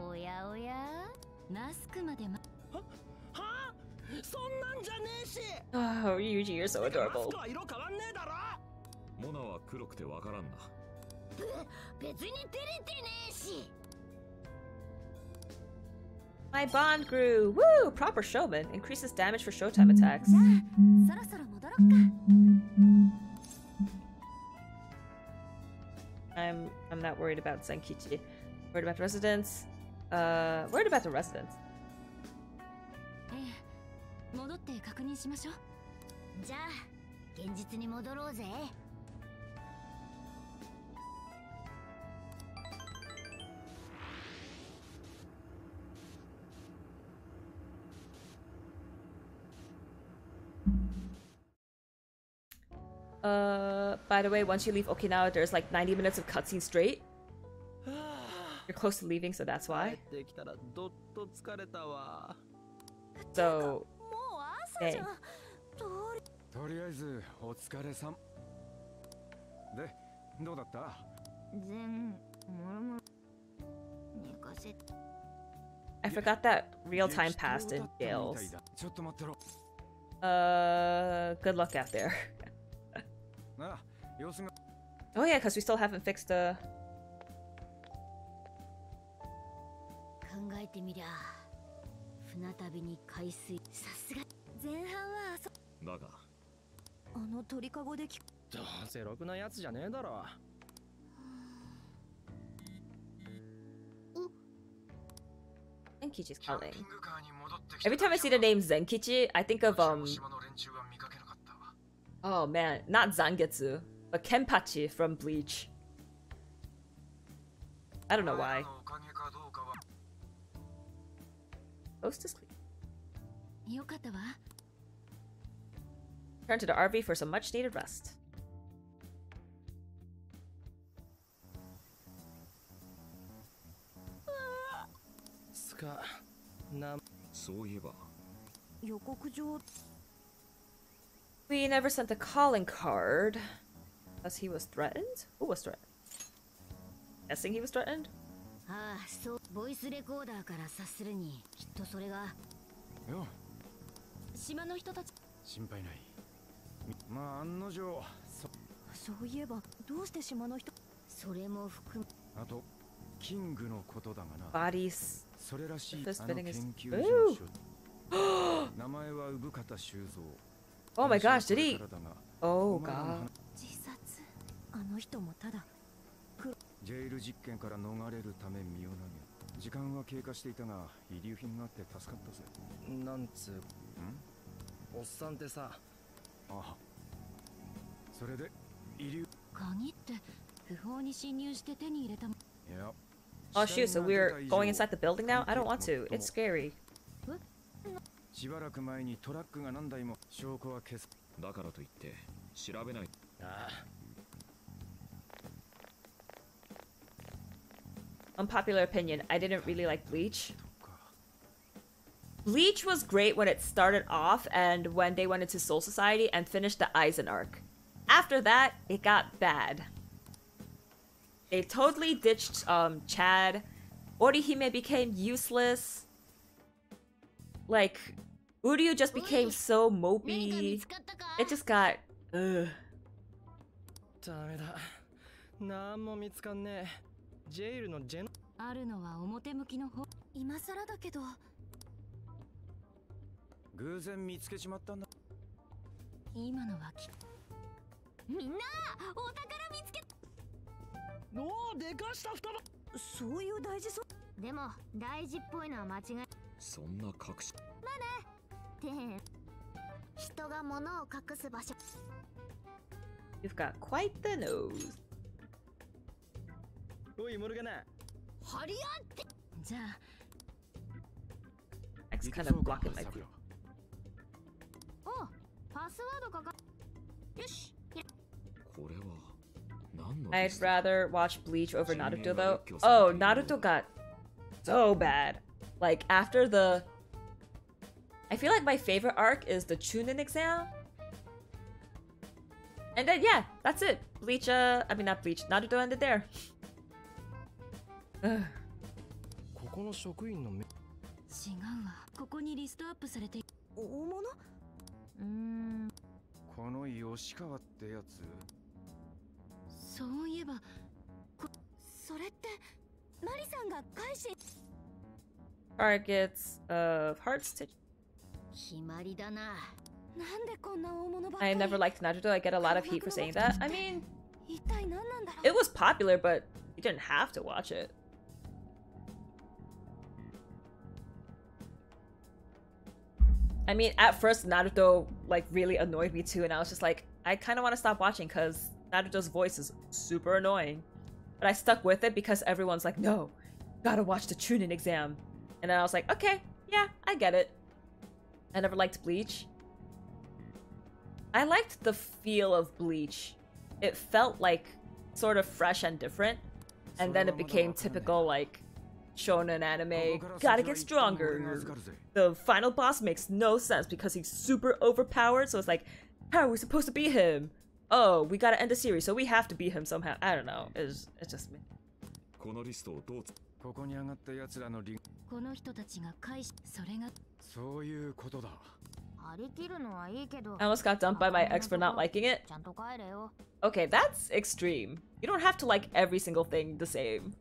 Speaker 1: おやおや、マスクまでま。は、はそんなんじゃねえし。Oh, Yuji, you're so adorable. 色変わんねえだろ。モナは黒くてわからんな。My bond grew! Woo! Proper showman. Increases damage for showtime attacks. I'm I'm not worried about Zenkichi. Worried about residents. Uh, worried about the residents. 戻って確認しましょうじゃあ現実に戻ろうぜ Uh, by the way, once you leave Okinawa, there's like 90 minutes of cutscene straight. You're [SIGHS] close to leaving, so that's why. [LAUGHS] So, hey. とりあえずお疲れさんでどうだった全 I forgot that real time passed in jails. Uh, good luck out there. [LAUGHS] Ah, oh yeah, because we still haven't fixed the... Zenkichi's calling. Every time I see the name Zenkichi, I think of, um, Oh man, not Zangetsu, but Kenpachi from Bleach. I don't know why. Close to sleep. Turn to the RV for some much needed rest. かなそういえば予告状 We never sent a calling card as he was threatened? Who was threatened? Guessing he was threatened? ああ、そう、ボイスレコーダーから察するに、きっとそれが。よ。島の人たち。心配ない。まあ、案の定。そ。そういえば、どうして島の人。それも含む。あと、キングのことだがな。Bodies. それらしいあの研究所 [GASPS] 名前は産方修造 Oh my gosh, did he? Oh god. 自殺あの人もただジェイル実験から逃れるため身を投げ時間は経過していたが遺留品があって助かったぜなんつうんおっさんってさああそれで遺留鍵って不法に侵入して手に入れたいや Oh shoot, so we're going inside the building now? I don't want to. It's scary. Unpopular opinion, I didn't really like Bleach. Bleach was great when it started off and when they went into Soul Society and finished the Aizen arc. After that, it got bad. They totally ditched um, Chad. Orihime became useless. Like, Uryu just became so mopey? It just got... Ugh. ダメだ。なんも見つかんねえ。ジェイルのジェンあるのは表向きの方。今更だけど。偶然見つけちまったんだ。今のはき。みんなお宝見つけおおでかした双葉そういう大事そうでも大事っぽいのは間違いそんな隠しまあね You've got quite the nose おいモルガナ張り合ってじゃあ X kind of blocking my view おパスワードかかよしこれは I'd rather watch Bleach over Naruto though. Oh, Naruto got so bad. Like after the I feel like my favorite arc is the Chunin exam. And then yeah, that's it. Bleach uh I mean not Bleach, Naruto ended there. [SIGHS] ここの職員のめ違うわここにリストアップされて大物うんこの吉川ってやつそういえばそれってマリさんが返し Targets of heart stitch I never liked Naruto. I get a lot of heat for saying that. I mean, it was popular, but you didn't have to watch it. I mean, at first Naruto like really annoyed me too, and I was just like, I kind of want to stop watching because Naruto's voice is super annoying. But I stuck with it because everyone's like, no, gotta watch the Chunin exam. And then I was like, okay, yeah, I get it. I never liked Bleach. I liked the feel of Bleach. It felt like sort of fresh and different. And then it became typical like shonen anime, gotta get stronger. The final boss makes no sense because he's super overpowered, so it's like, how are we supposed to beat him? oh, we gotta end the series, so we have to beat him somehow. I don't know. It's it's just me.
Speaker 2: ここに上がった奴らのリこの人たちが返しそれがそういうことだ
Speaker 1: I almost got dumped by my ex for not liking it. Okay, that's extreme. You don't have to like every single thing the same.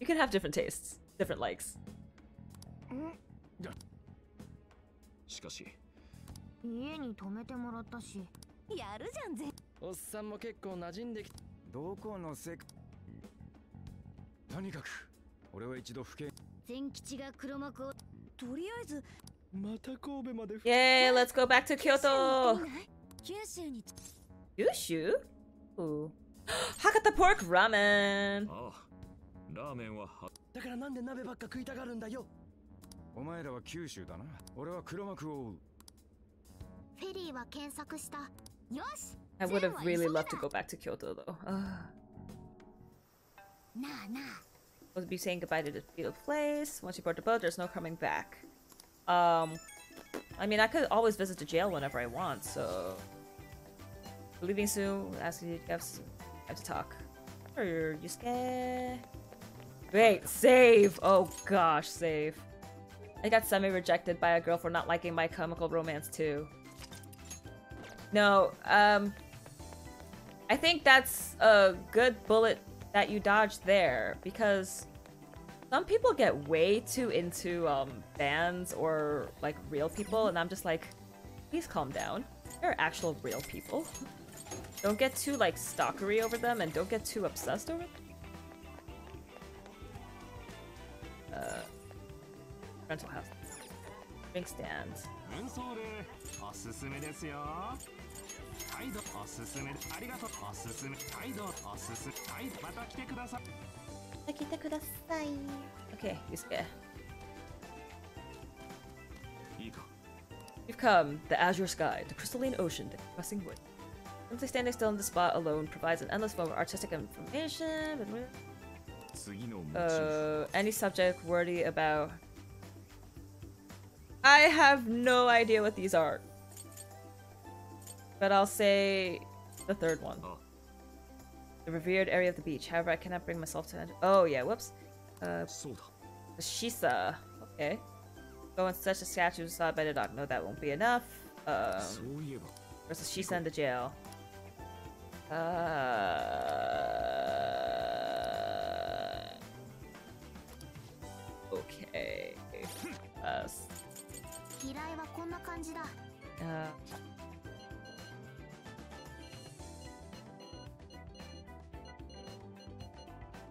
Speaker 1: You can have different tastes, different likes.
Speaker 2: しかし家に泊めてもらったしやるじゃんぜおっさんも結構馴染んできどこのせとにかく俺は一度不景全吉が黒幕を。とりあえずまた神戸まで
Speaker 1: 不景 Let's go back to Kyoto! 九州に。九州？Ooh. 博多ポークラーメンああラーメンはだからなんで鍋ばっか食いたがるんだよ。
Speaker 2: お前らは九州だな。俺は黒幕をフェリーは検索した。よし
Speaker 1: ！I would have really love to go back to Kyoto though. なあなあ。To be saying goodbye to this beautiful place. Once you board the boat, there's no coming back. Um, I mean, I could always visit the jail whenever I want, so... Leaving soon, ask you have to talk. Are you scared? Wait, save! Oh gosh, save. I got semi-rejected by a girl for not liking my chemical romance too. No, um... I think that's a good bullet that you dodged there, because some people get way too into um, bands or like real people, and I'm just like, please calm down. They're actual real people. Don't get too like stalkery over them, and don't get too obsessed over them. Uh, rental house. Drink stands. はいどおすすめありがとうおすすめはいどおすすめはいまた来てくださいまた来てください Okay, Yusuke You've come, the azure sky, the crystalline ocean, the pressing wood. Simply standing still in the spot alone provides an endless flow of artistic information. Uh, any subject worthy about... I have no idea what these are. But I'll say the third one. Oh. The revered area of the beach. However, I cannot bring myself to enter. Oh, yeah, whoops. Uh, the Shisa. Okay. Go in such a statue saw by the dog. No, that won't be enough. Um, versus Shisa in the jail. Uh, okay. Uh, uh,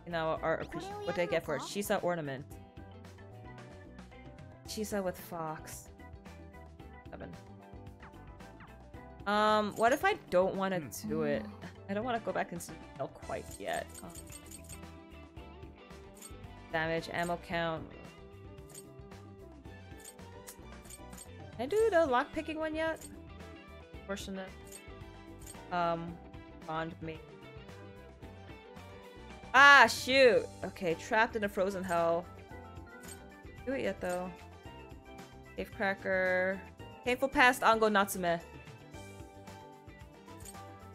Speaker 1: Now, art What did I get for it? Shisa ornament. Shisa with fox. Seven. Um, what if I don't want to hmm. do it? I don't want to go back and sell quite yet. Oh. Damage, ammo count. Can I do the lockpicking one yet? Fortunate. Um, bond me. Ah, shoot! Okay, trapped in a frozen hell. Do it yet, though. Cave Cracker. Painful past, Ango Natsume.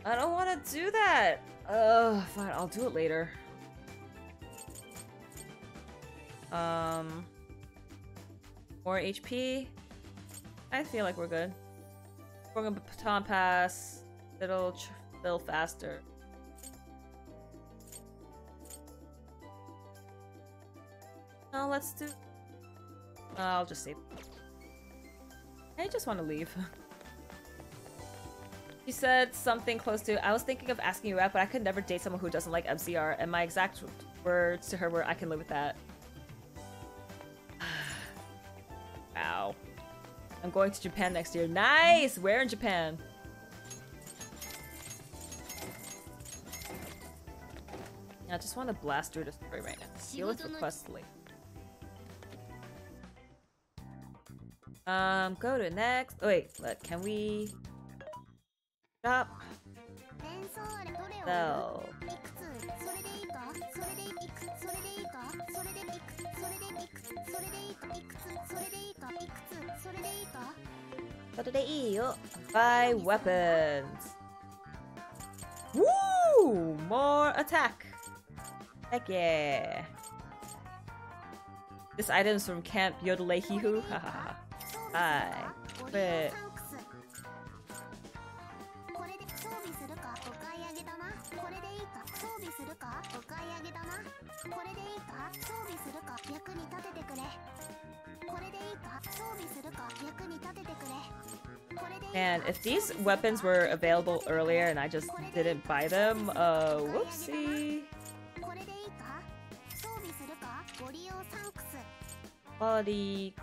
Speaker 1: I don't want to do that! Ugh, fine, I'll do it later. Um... More HP. I feel like we're good. We're gonna baton pass. It'll fill faster. Let's do... Uh, I'll just save. I just want to leave. [LAUGHS] She said something close to, I was thinking of asking you out, but I could never date someone who doesn't like MCR, and my exact words to her were, I can live with that. [SIGHS] Ow. I'm going to Japan next year. Nice! Where in Japan? I just want to blast through the story right now. Deal with the quest late. Um, go to next. Oh, wait, look, can we stop? Sell. Buy weapons. Woo! More attack. Heck yeah. This item is from Camp Yodelehihu. Quit. If these weapons were available earlier and I just didn't buy them, uh, whoopsie. Quality.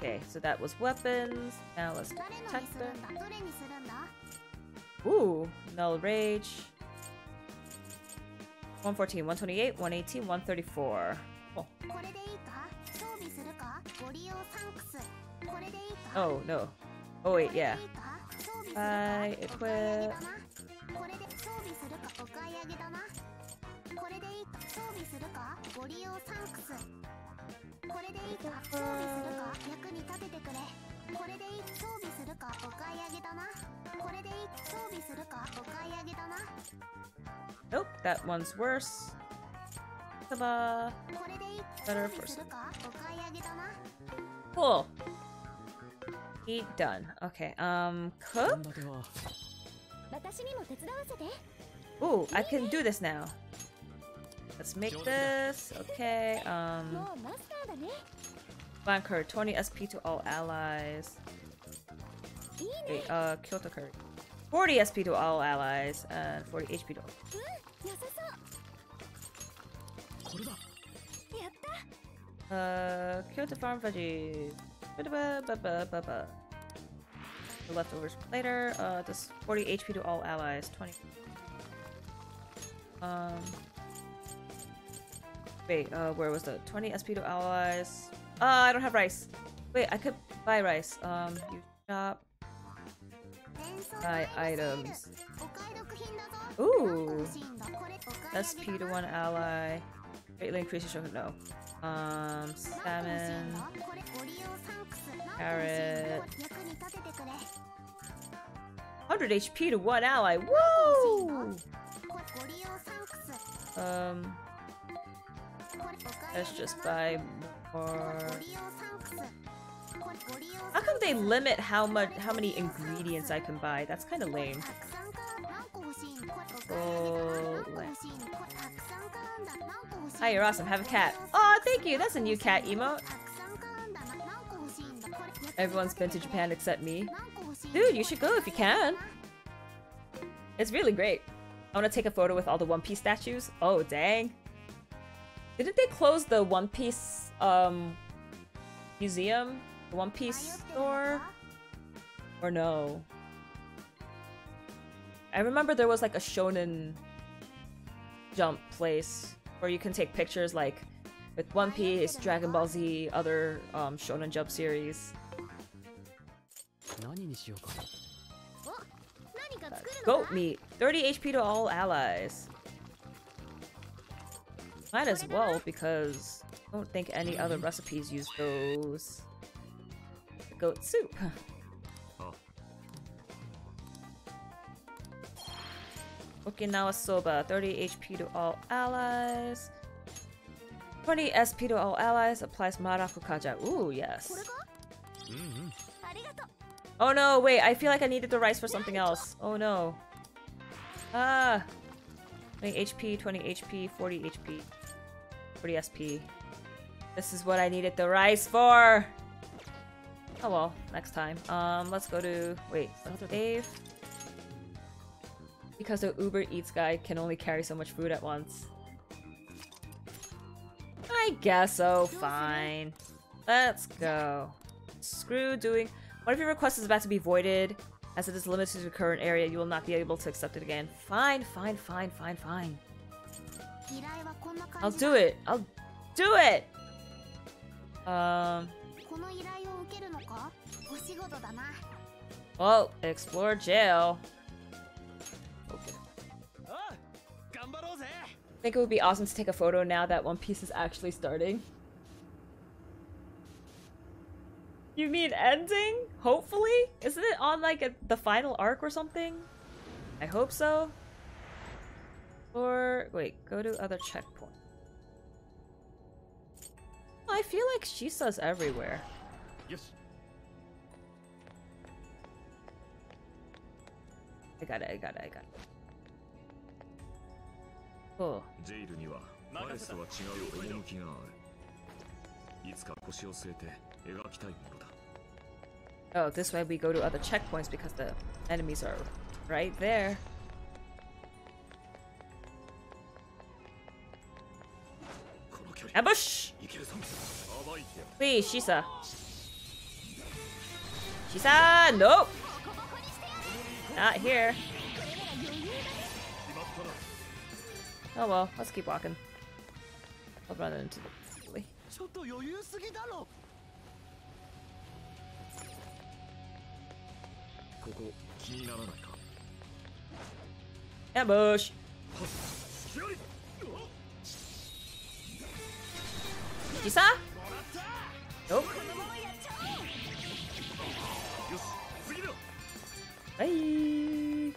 Speaker 1: Okay, so that was weapons. Now let's check them. Ooh, Null Rage. 114, 128, 118, 134. Oh. oh no. Oh wait, yeah. Buy, equip. Nope, that one's worse. Ta-da! Better first. Cool. Eat done. Okay, um, cook? Ooh, I can do this now. Let's make this. Okay, um... Blind Curry, 20 SP to all allies. Wait, uh, Kyoto Curry. 40 SP to all allies, and 40 HP to all. Uh, Kyoto Farm Veggies. The leftovers later. Uh, this 40 HP to all allies. 20. Um. Wait, uh, where was the 20 SP to allies? Uh, I don't have rice. Wait, I could buy rice. Um, you shop. Buy items. Ooh. SP to one ally. Greatly increases your no. Um, salmon. Carrot. 100 HP to one ally. Woo! Um, let's just buy more. How come they limit how much, how many ingredients I can buy? That's kind of lame. Oh, Hi, you're awesome. Have a cat. Oh, thank you. That's a new cat emote. Everyone's been to Japan except me. Dude, you should go if you can. It's really great. I want to take a photo with all the One Piece statues. Oh, dang. Didn't they close the One Piece um, museum? The One Piece store? Or no? I remember there was like a shonen jump place where you can take pictures like with One Piece, Dragon Ball Z, other um, shonen jump series. Goat meat. 30 HP to all allies. Might as well, because I don't think any other recipes use those. Goat soup. Okinawa soba. 30 HP to all allies. 20 SP to all allies. Applies Marakukaja. Ooh, yes. Oh no, wait, I feel like I needed the rice for something else. Oh no. Ah! 20 HP, 20 HP, 40 HP, 40 SP. This is what I needed the rice for! Oh well, next time. Um, let's go to... Wait, Dave? Because the Uber Eats guy can only carry so much food at once. I guess so, fine. Let's go. Screw doing... What if your request is about to be voided? As it is limited to the current area, you will not be able to accept it again. Fine, fine, fine, fine, fine. I'll do it. I'll do it! Um... Well, explore jail. Okay. I think it would be awesome to take a photo now that One Piece is actually starting. You mean ending? Hopefully? Isn't it on like a, the final arc or something? I hope so. Or, wait, go to other checkpoint. Oh, I feel like Shisa's everywhere.
Speaker 3: Yes.
Speaker 1: I got it, I got it, I got it. Oh.
Speaker 4: Cool.
Speaker 1: Oh, this way we go to other checkpoints because the enemies are right there. Ambush! Please, Shisa. Shisa! Nope! Not here. Oh well, let's keep walking. I'll run into the...
Speaker 3: ちょ
Speaker 1: You saw? Nope. Bye.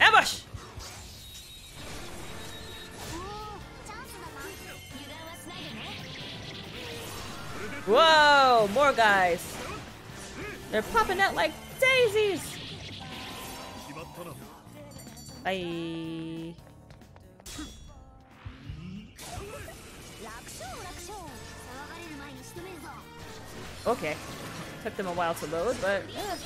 Speaker 1: Ambush! Whoa, more guys. They're popping out like daisies. Bye. Okay. Took them a while to load, but yeah.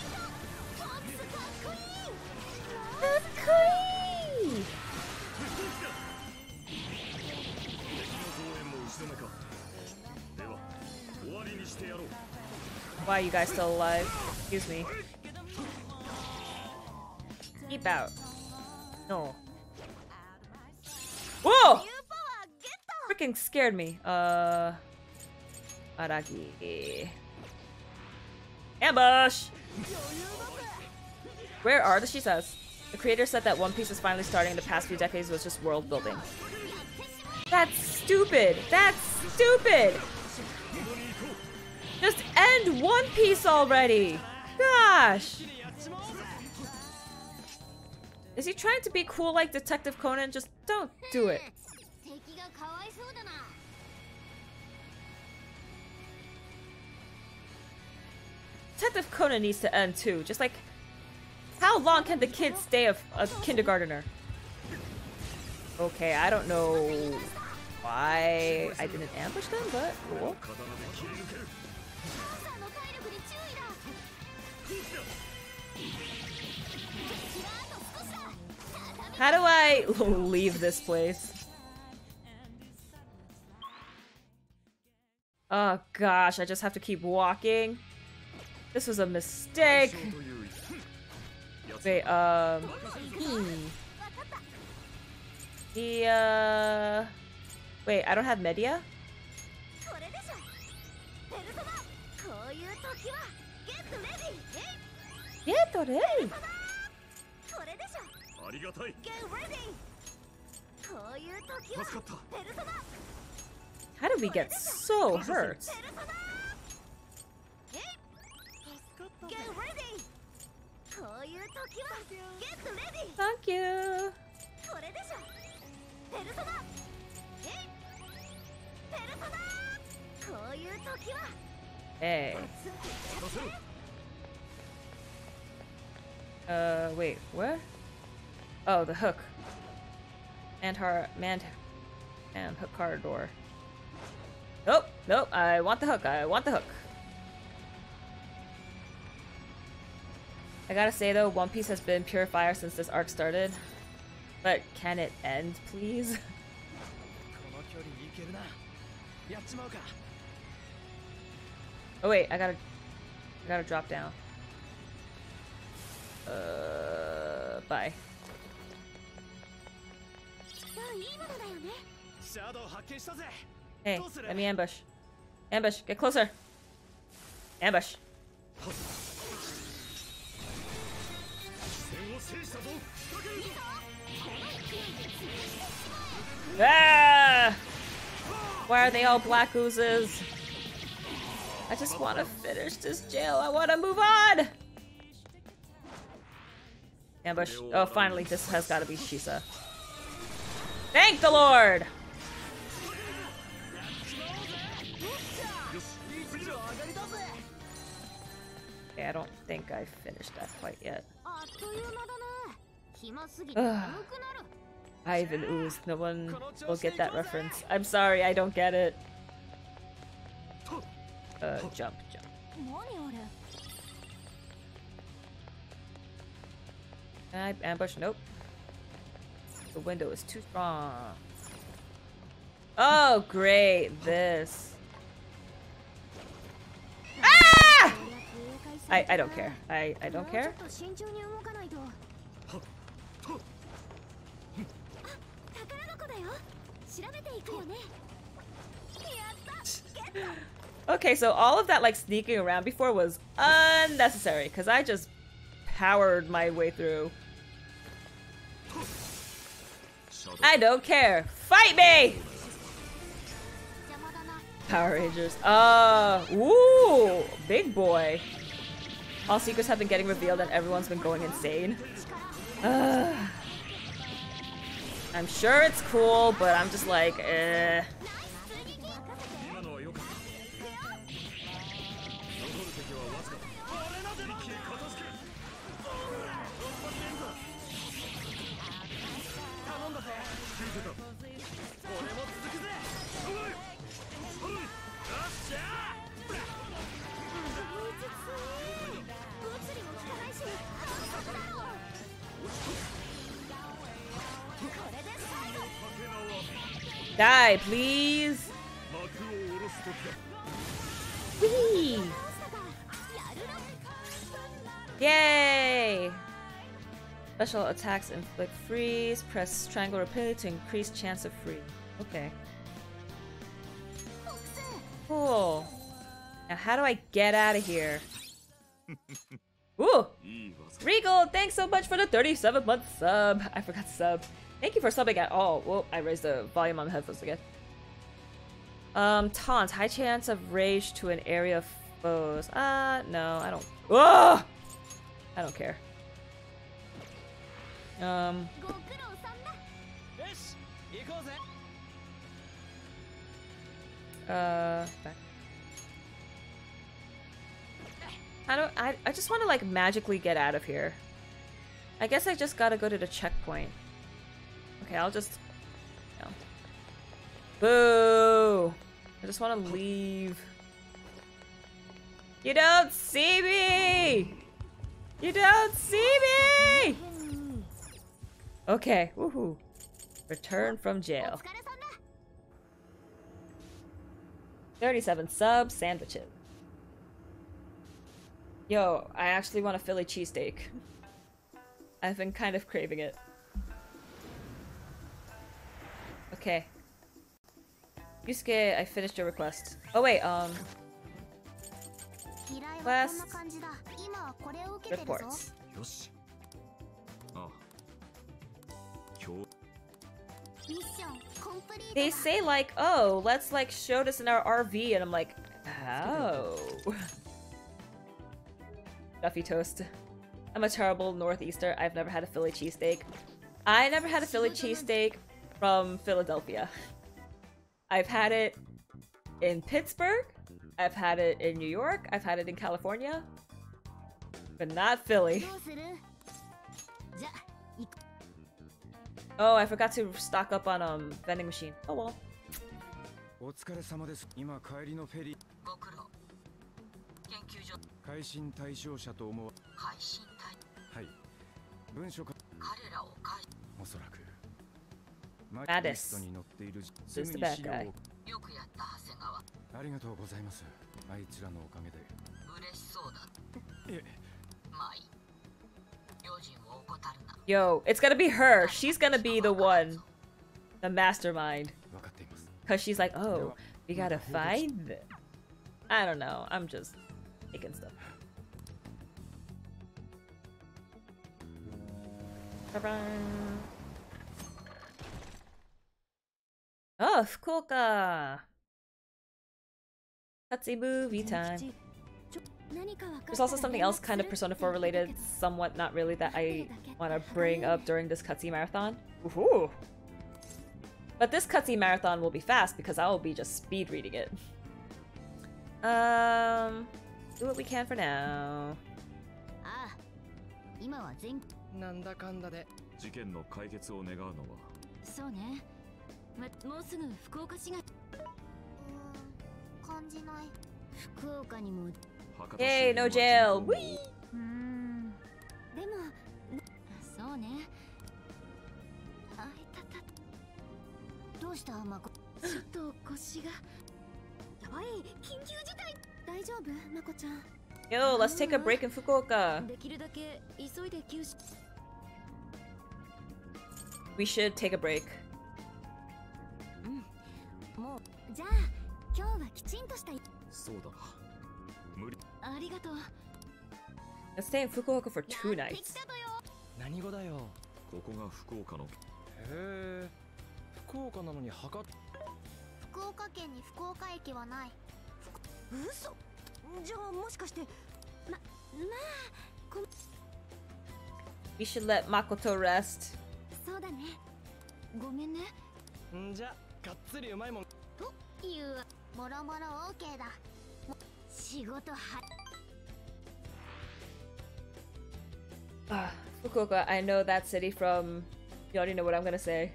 Speaker 1: Why are you guys still alive? Excuse me. Keep out. No. Whoa! Freaking scared me. Uh... Araki. Ambush! Where are the Shisas? The creator said that One Piece is finally starting the past few decades was just world building. That's stupid! That's stupid! Just end One Piece already! Gosh! Is he trying to be cool like Detective Conan? Just don't do it. Detective Conan needs to end too. Just like, how long can the kid stay a, a kindergartner? Okay, I don't know why I didn't ambush them, but cool. How do I [LAUGHS] leave this place? Oh gosh, I just have to keep walking. This was a mistake. Wait, um... He... He, uh... Wait, I don't have Media?
Speaker 2: Get ready! Get ready!
Speaker 1: How did we get so hurt?
Speaker 2: ペルソナえい Get ready こういう時は Get ready
Speaker 1: Thank you.
Speaker 2: これでしょペルソナえいペルソナこういう時は
Speaker 1: Hey.
Speaker 4: 任せろ
Speaker 1: Uh, wait, what? Oh, the hook. And her, man, and hook corridor. Nope, nope, I want the hook, I want the hook. I gotta say though, One Piece has been pure fire since this arc started. But can it end, please? [LAUGHS]
Speaker 3: この距離いけるなやっちまうか
Speaker 1: Oh wait, I gotta, I gotta drop down. Uh, bye.
Speaker 2: きっといいものだよね
Speaker 3: シャドウ発見したぜ
Speaker 1: Hey,
Speaker 3: どうする
Speaker 1: let me ambush. Ambush, get closer. Ambush. Ah! Why are they all black oozes? I just want to finish this jail. I want to move on! Ambush. Oh, finally, this has got to be Shisa. Thank the Lord! Okay, I don't think I finished that fight yet. Ivan Ooze, no one will get that reference. I'm sorry, I don't get it. Uh, jump, jump. Can I ambush? Nope. The window is too strong. Oh, great. This. I, I don't care. I, I don't care. Okay, so all of that like sneaking around before was unnecessary because I just powered my way through. I don't care. Fight me! Power Rangers. Uh, ooh, big boy. All secrets have been getting revealed and everyone's been going insane. Uh, [SIGHS] I'm sure it's cool, but I'm just like, eh. Die, please! Whee! Yay! Special attacks inflict freeze. Press triangle repeatedly to increase chance of freeze. Okay. Cool. Now how do I get out of here? [LAUGHS] Ooh! Regal, thanks so much for the 37 month sub. I forgot sub. Thank you for subbing at all. Whoa, I raised the volume on the headphones again. Um, taunt. High chance of rage to an area of foes. Uh, no, I don't. Ugh! I don't care. Um. Uh, back. I don't. I. I just want to like magically get out of here. I guess I just gotta go to the checkpoint. Okay, I'll just... No. Boo! I just want to leave. You don't see me! You don't see me! Okay, woohoo. Return from jail. 37 subs, sandwiches. Yo, I actually want a Philly cheesesteak. I've been kind of craving it. Okay. Yusuke, I finished your request. Oh wait, um... Quest... Reports. They say like, oh, let's like show this in our RV, and I'm like, [LAUGHS] how? Duffy toast. I'm a terrible northeaster. I've never had a Philly cheesesteak. I never had a Philly cheesesteak from Philadelphia. I've had it in Pittsburgh. I've had it in New York. I've had it in California. But not Philly. Oh, I forgot to stock up on um vending machine. Oh well. Mattis. Who's the bad guy? よくやった長谷川。ありがとうございます。あいつらのおかげで。嬉しそうだ。え。まあいい。Yo, it's gonna be her. She's gonna be the one. The mastermind. Cause she's like, oh, we gotta find them. I don't know. I'm just making stuff. Oh, Fukuoka! Cutsy movie time. There's also something else kind of Persona 4 related, somewhat not really, that I want to bring up during this cutscene marathon. Woohoo! But this cutscene marathon will be fast because I will be just speed reading it. Um, do what we can for now.
Speaker 5: ああ今は全
Speaker 3: なんだかんだで
Speaker 4: 事件の解決を願うのは
Speaker 5: そうね、 ま、もうすぐ福岡市が。
Speaker 6: 感じない。
Speaker 5: 福岡にも。
Speaker 1: Yay,
Speaker 4: 周
Speaker 1: no jail! Whee!
Speaker 5: うーん。でもそうね。あいたたどうしたまこ？ちょっと腰が。やばい。緊急事態。大丈夫？まこちゃん。
Speaker 1: Yo, let's take a break in Fukuoka.
Speaker 5: できるだけ急いで休止。
Speaker 1: We should take a break.
Speaker 5: もうじゃあ今日はきちんとした
Speaker 4: そうだな。無理。
Speaker 5: ありがとう。
Speaker 1: Let's stay in Fukuoka for two nights.
Speaker 5: たとよ。
Speaker 3: 何語だよ。
Speaker 4: ここが福岡の。
Speaker 3: へえ福岡なのに博多
Speaker 6: 福岡県に福岡駅はない。
Speaker 5: 嘘？じゃあもしかしてままあこ
Speaker 1: We should let Makoto rest.
Speaker 5: そうだね。ごめんね。
Speaker 3: んじゃがっつりうまいもん
Speaker 5: という
Speaker 6: もろもろ OK だ
Speaker 5: 仕事は
Speaker 1: Ah, Fukuoka, I know that city from. You already know what I'm gonna say.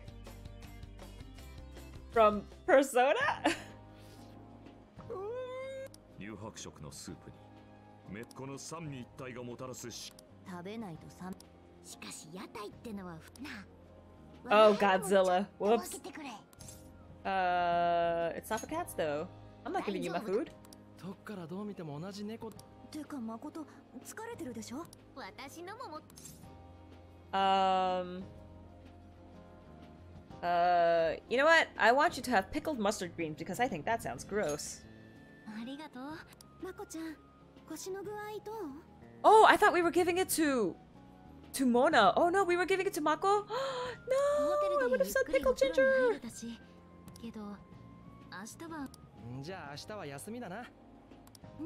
Speaker 1: From Persona? [LAUGHS]
Speaker 4: 乳白色のスープにめこの三位一体がもたらすし
Speaker 5: 食べないとさしかし屋台ってのはふな
Speaker 1: Oh,
Speaker 5: 我が家のも
Speaker 1: Godzilla.
Speaker 5: ちょっと分
Speaker 1: Whoops. [LAUGHS]
Speaker 5: けてくれ
Speaker 1: Uh, it's not for cats though. I'm not giving you my food.
Speaker 3: どっからどう見ても同じ猫
Speaker 5: てか誠疲れてるでしょ私のもも
Speaker 1: Um. Uh, you know what? I want you to have pickled mustard greens because I think that sounds gross.
Speaker 5: ありがとうまこちゃん腰の具合どう
Speaker 1: Oh, I thought we were giving it to to Mona. Oh no, we were giving it to Mako. [GASPS]
Speaker 5: ホ
Speaker 1: no, I
Speaker 5: テル
Speaker 1: would
Speaker 5: で
Speaker 1: have
Speaker 5: ゆっ
Speaker 1: said
Speaker 5: くり
Speaker 1: pickled
Speaker 5: お風呂に入
Speaker 1: ginger.
Speaker 5: けど明日は
Speaker 3: んじゃあ明日は休みだな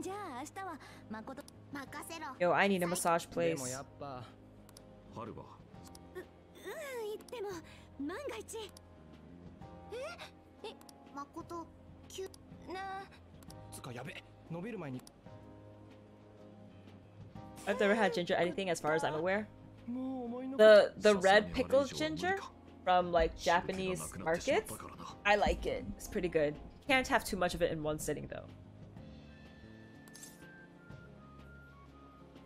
Speaker 5: じゃあ明日は誠
Speaker 6: 任せろ
Speaker 1: Yo, I need a massage
Speaker 3: で
Speaker 1: place.
Speaker 3: もやっぱ
Speaker 4: 春は
Speaker 5: うん言っても万が一
Speaker 6: 誠急
Speaker 5: な
Speaker 3: つかやべ伸びる前に
Speaker 1: I've never had ginger anything as far as I'm aware.
Speaker 3: もう思いの
Speaker 1: The the red pickled ginger
Speaker 4: か
Speaker 1: from like
Speaker 4: 汁気が
Speaker 1: Japanese
Speaker 4: なくなってしまっ
Speaker 1: markets.
Speaker 4: たからな
Speaker 1: I like it. It's pretty good. Can't have too much of it in one sitting though.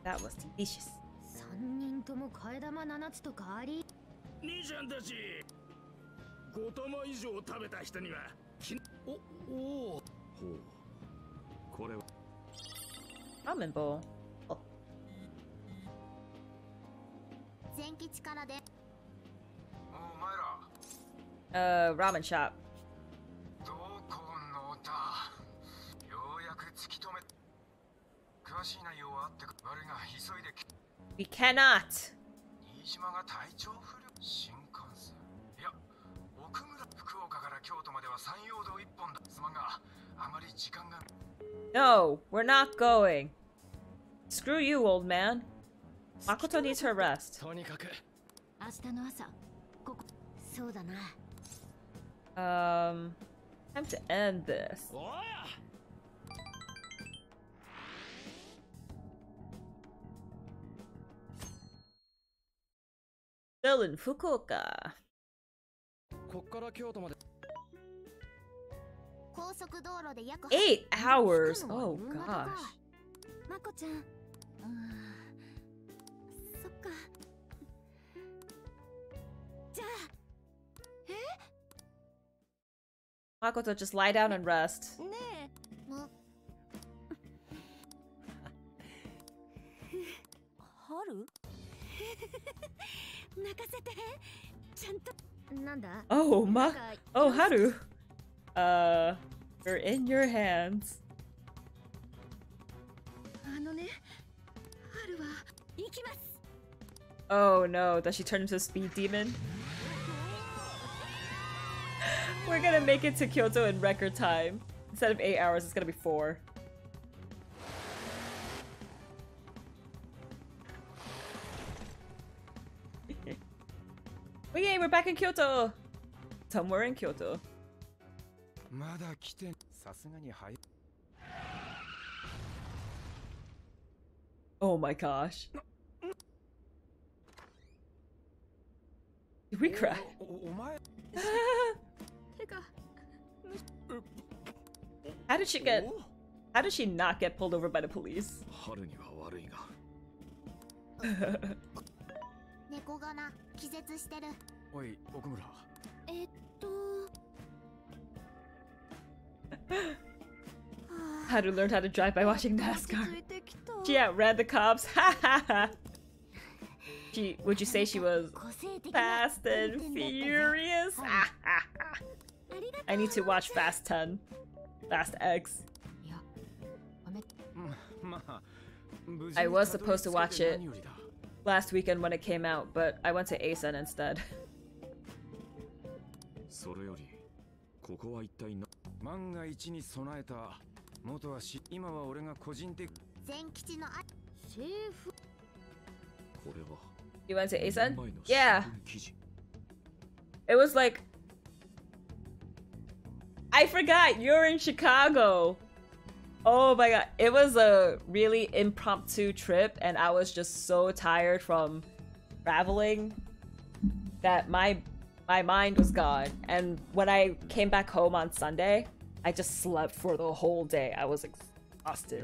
Speaker 1: That was delicious.
Speaker 5: 三人とも替え玉七つと変わり
Speaker 7: 兄ちゃんたち5玉以上食べた人には
Speaker 3: おおお
Speaker 4: ほうこれは
Speaker 1: Ramen bowl.
Speaker 6: 全吉からで
Speaker 7: お前ら
Speaker 1: uh, ramen shop. We cannot. No, we're not going. Screw you, old man. Makoto needs her rest
Speaker 3: とにかく
Speaker 5: 明日の朝ここそうだな
Speaker 1: Um, time to end this.
Speaker 3: おや
Speaker 1: Still in Fukuoka.
Speaker 3: こっから京都まで
Speaker 6: 高速道路で約
Speaker 1: Eight hours.
Speaker 5: 着くのは
Speaker 1: Oh
Speaker 5: 夕方
Speaker 1: gosh. Makoto, just lie down and rest. Oh, Ma- Oh, Haru! Uh, we're in your hands. Oh no, does she turn into a speed demon? We're gonna make it to Kyoto in record time. Instead of eight hours, it's gonna be four. oh yay, we're back in Kyoto! Somewhere in Kyoto. Oh my gosh. Did we cry? How did she get... Oh. How did she not get pulled over by the police? [LAUGHS] [LAUGHS] how to learn how to drive by watching NASCAR. She outran the cops. Ha ha ha. She, would you say she was fast and furious? [LAUGHS] I need to watch Fast 10. Fast X. I was supposed to watch it last weekend when it came out, but I went to ACen instead. [LAUGHS] you went to
Speaker 4: ACen?
Speaker 1: Yeah. It was like I forgot you're in Chicago. Oh my god. It was a really impromptu trip and I was just so tired from traveling that my my mind was gone. And when I came back home on Sunday, I just slept for the whole day. I was exhausted.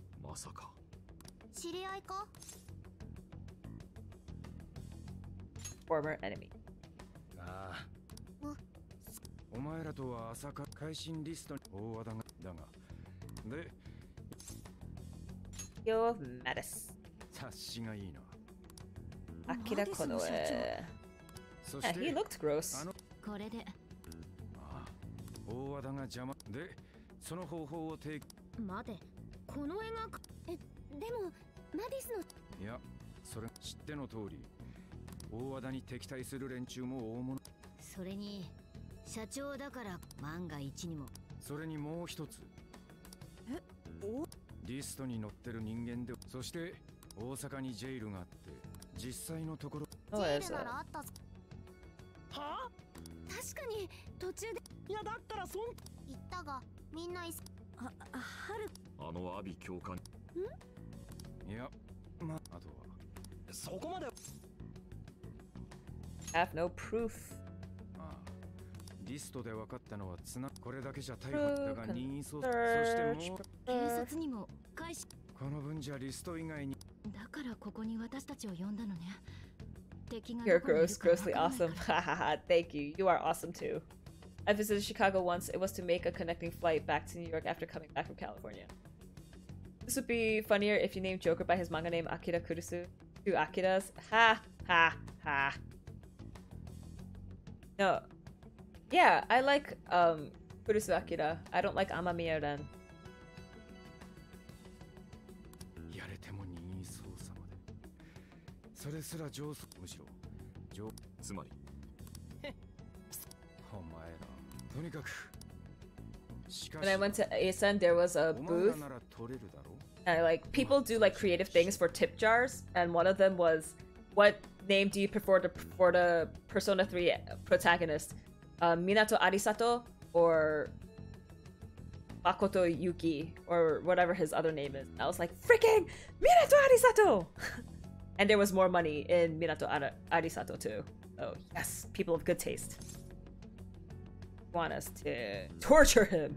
Speaker 7: まさ
Speaker 3: か。
Speaker 5: 知り合いか
Speaker 1: ？Former enemy.
Speaker 7: ああ。お前らとは朝か会心リストに大和田がだが。で
Speaker 1: You're Mattis.
Speaker 7: 察しがいいな。
Speaker 1: 明
Speaker 2: らかの
Speaker 1: え
Speaker 7: そして
Speaker 1: He looked gross.
Speaker 2: これで。
Speaker 7: ああ大和田が邪魔。でその方法を提供。
Speaker 2: 待て。この絵がかえでもマディスの
Speaker 7: いやそれ知っての通り大和田に敵対する連中も大物。
Speaker 2: それに社長だから万が一にも。
Speaker 7: それにもう一つ。
Speaker 2: えお？
Speaker 7: リストに載ってる人間でそして大阪にジェイルがあって実際のところ。
Speaker 1: Oh,
Speaker 5: ジェイルな?らあったぞ。
Speaker 3: は？
Speaker 2: 確かに途中で
Speaker 3: いやだったらそん。
Speaker 5: 言ったがみんないす
Speaker 2: ああ春
Speaker 4: あの阿鼻教官
Speaker 7: いやまあとは
Speaker 3: そこまで
Speaker 1: Have no proof.
Speaker 7: ああリストで分かったのはつなこれだけじゃ逮捕だが任意捜査そ.してもう
Speaker 2: 警.察にも返し
Speaker 7: この分じゃリスト以外に
Speaker 2: だからここに私たちを呼んだのね敵が
Speaker 1: You're
Speaker 2: どこにいる
Speaker 1: gross, grossly
Speaker 2: からないか
Speaker 1: awesome. Hahaha, [LAUGHS] thank you. You are awesome too. I visited Chicago once. It was to make a connecting flight back to New York after coming back from California. This would be funnier if you named Joker by his manga name Akira Kurusu. Two Akiras. Ha ha ha. No. Yeah, I like um Kurusu Akira. I don't like Amamiya Ren. When I went to ACen, there was a booth. And like people do like creative things for tip jars, and one of them was, "What name do you prefer to, for the Persona 3 protagonist, uh, Minato Arisato or Makoto Yuki or whatever his other name is?" I was like, "Freaking Minato Arisato!" [LAUGHS] and there was more money in Minato Ar Arisato too. Oh yes, people of good taste. Want us to torture him.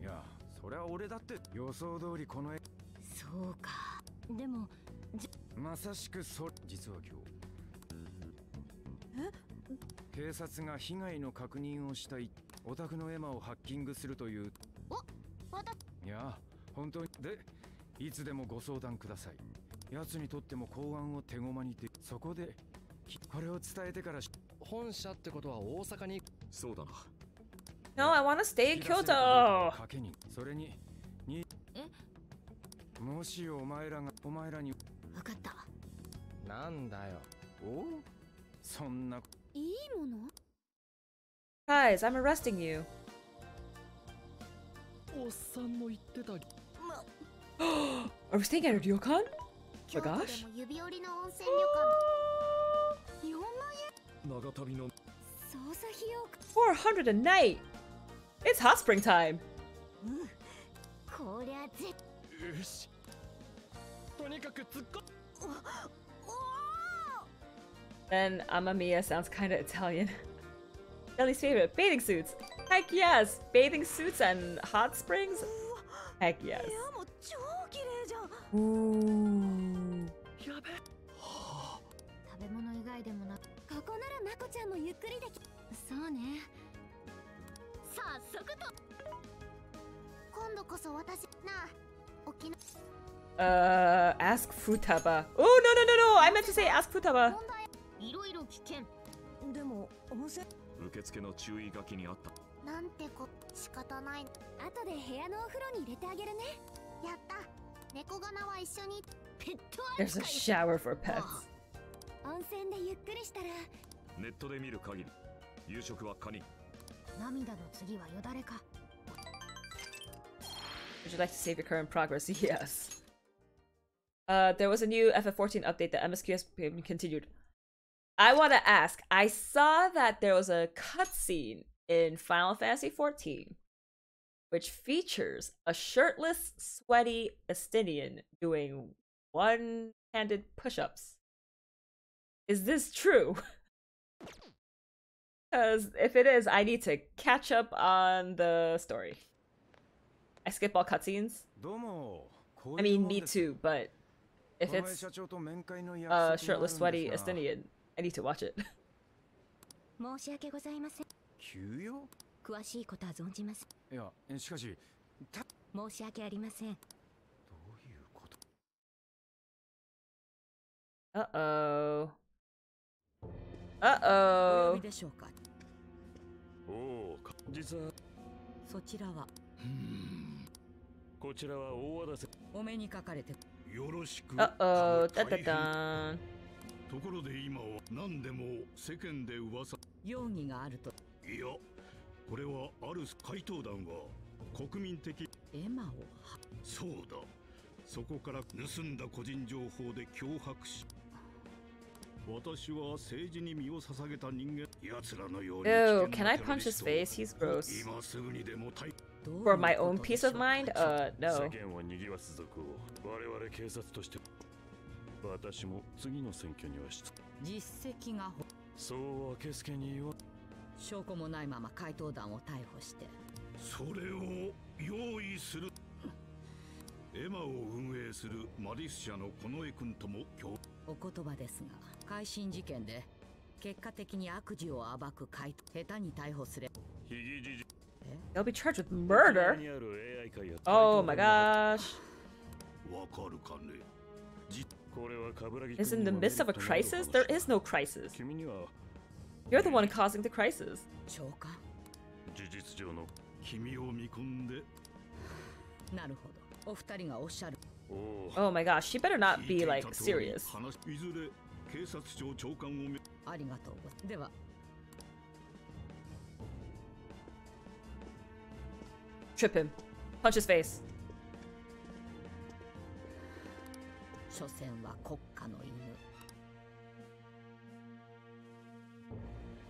Speaker 7: いやそりゃ俺だって予想通りこの絵。
Speaker 2: そうか。でも
Speaker 7: まさしくそ実は今日。警察が被害の確認をしたい。お宅のエマをハッキングするという。いや本当に。でいつでもご相談ください。奴にとっても公安を手駒にてそこでこれを伝えてから
Speaker 3: 本社ってことは大阪に
Speaker 4: そうだな
Speaker 1: No, I want to stay in Kyoto.
Speaker 7: 賭けにそれににもしお前らがお前らに
Speaker 5: 分かった
Speaker 3: なんだよ
Speaker 7: おそんない
Speaker 5: いもの
Speaker 1: Guys, I'm arresting you.
Speaker 3: おっさんの言ってた
Speaker 1: Are we staying at a ryokan?
Speaker 5: 京都でも
Speaker 1: gosh [GASPS]
Speaker 5: 指折りの温泉旅館4万
Speaker 4: 長旅の
Speaker 5: 円捜査費用か
Speaker 1: 400 a night! It's hot spring time! Then Amma Mia sounds kinda Italian. [LAUGHS] Ellie's favorite, bathing suits! Heck yes! Bathing suits and hot springs? Heck yes. Ooh.
Speaker 5: ならまこちゃんもゆっくりできそうね早速と今度こそ私なあ沖縄
Speaker 1: Uh, ask Futaba. Oh, no, no, no, no! I meant to say ask Futaba.
Speaker 5: 問題いろいろ危険でも温泉
Speaker 4: 受付の注意書きにあった
Speaker 5: なんてこ仕方ない後で部屋のお風呂に入れてあげるねやった猫ガナは一緒にペット
Speaker 1: There's a shower for pets.
Speaker 5: 温泉でゆっくりしたら
Speaker 4: ネットで見る限り夕食はカニ
Speaker 5: 涙の次はよだれか
Speaker 1: Would you like to save your current progress? [LAUGHS] Yes. Uh, there was a new FF14 update that MSQ has been continued. I want to ask. I saw that there was a cutscene in Final Fantasy XIV, which features a shirtless, sweaty Estinian doing one-handed push-ups. Is this true? [LAUGHS] Because if it is, I need to catch up on the story. I skip all cutscenes. I mean, me too, but if it's
Speaker 7: uh,
Speaker 1: shirtless, sweaty Estinian, I need to watch it. [LAUGHS]
Speaker 7: Uh-oh.
Speaker 1: Uh oh.
Speaker 8: びでしょうか？
Speaker 4: おお実は。
Speaker 8: そちらは？
Speaker 4: こちらは大和田せ
Speaker 8: お目にかかれて。
Speaker 9: よろしく。
Speaker 1: Uh oh.
Speaker 9: 大
Speaker 1: Da
Speaker 9: 変。
Speaker 1: da da.
Speaker 9: ところで今は何でも世間で噂。
Speaker 8: 容疑があると。
Speaker 9: いやこれはある怪盗団は国民的。
Speaker 8: エマをは。
Speaker 9: そうだ。そこから盗んだ個人情報で脅迫し
Speaker 1: Ew,
Speaker 9: 危
Speaker 1: can
Speaker 9: 険
Speaker 1: I
Speaker 9: なテロ
Speaker 1: punch
Speaker 9: リ
Speaker 1: his
Speaker 9: ストを
Speaker 1: face? He's gross.
Speaker 9: 今すぐにでも逮
Speaker 8: どういう
Speaker 1: For my
Speaker 8: こ
Speaker 1: own peace of mind? Uh,
Speaker 4: 世
Speaker 1: no.
Speaker 4: 間を賑わす族を我々警察として私も次の選挙には出
Speaker 8: 実績がほ
Speaker 4: そうあけすけに言わ
Speaker 8: 証拠もないまま怪盗団を逮捕して
Speaker 9: それを用意するエマを運営するマディス社の近衛君とも共
Speaker 8: お言葉ですが改心事件で結果的に悪事を暴く怪盗下手に逮捕すれ
Speaker 1: They'll be charged with murder. Oh my gosh.
Speaker 9: わかるかね
Speaker 1: Is in the midst of a crisis? There is no crisis.
Speaker 4: 君には
Speaker 1: You're the one causing the crisis.
Speaker 8: 召喚
Speaker 4: 事実上の
Speaker 9: 君を見込んで
Speaker 8: なるほどお二人がおっしゃる
Speaker 1: Oh my gosh, she better not be like serious. Trip him. Punch his face.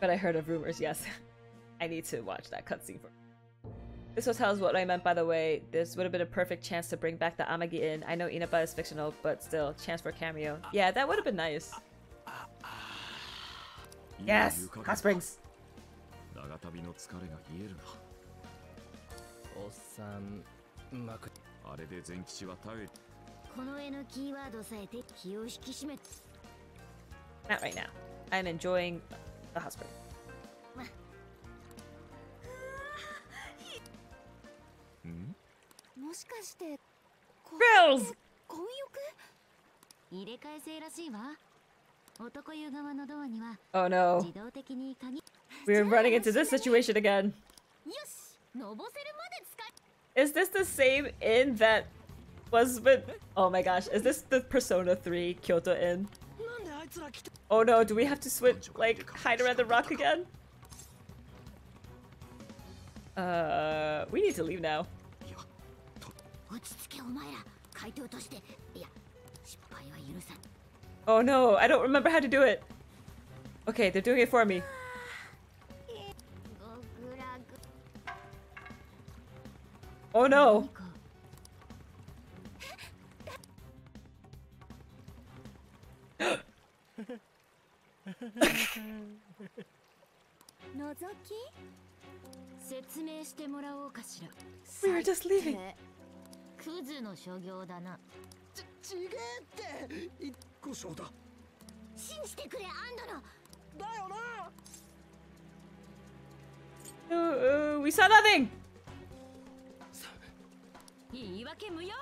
Speaker 1: But I heard of rumors, yes. [LAUGHS] I need to watch that cutscene for this will tell us what I meant by the way. This would have been a perfect chance to bring back the Amagi Inn. I know Inaba is fictional, but still, chance for a cameo. Yeah, that would have been nice. Yes! Hot Springs! Not right now. I'm enjoying the hot
Speaker 4: springs.
Speaker 5: もしかしてこ
Speaker 1: Grills!
Speaker 5: 混浴入れ替え制らしいわ
Speaker 1: Oh no. We're running into this situation again. Is this the same inn that was with... Oh my gosh, is this the Persona 3 Kyoto Inn? Oh no, do we have to switch, like, hide around the rock again? Uh, we need to leave now. Oh no, I don't remember how to do it. Okay, they're doing it for me. Oh no. [GASPS] [GASPS] [GASPS] we were just leaving. [LAUGHS]
Speaker 5: クズの所業だな。
Speaker 3: ち、ちげえって。一個賞だ。
Speaker 5: 信じてくれアンドロ。
Speaker 3: だよな。
Speaker 1: うう、ウィサラデ
Speaker 5: 言い訳無用。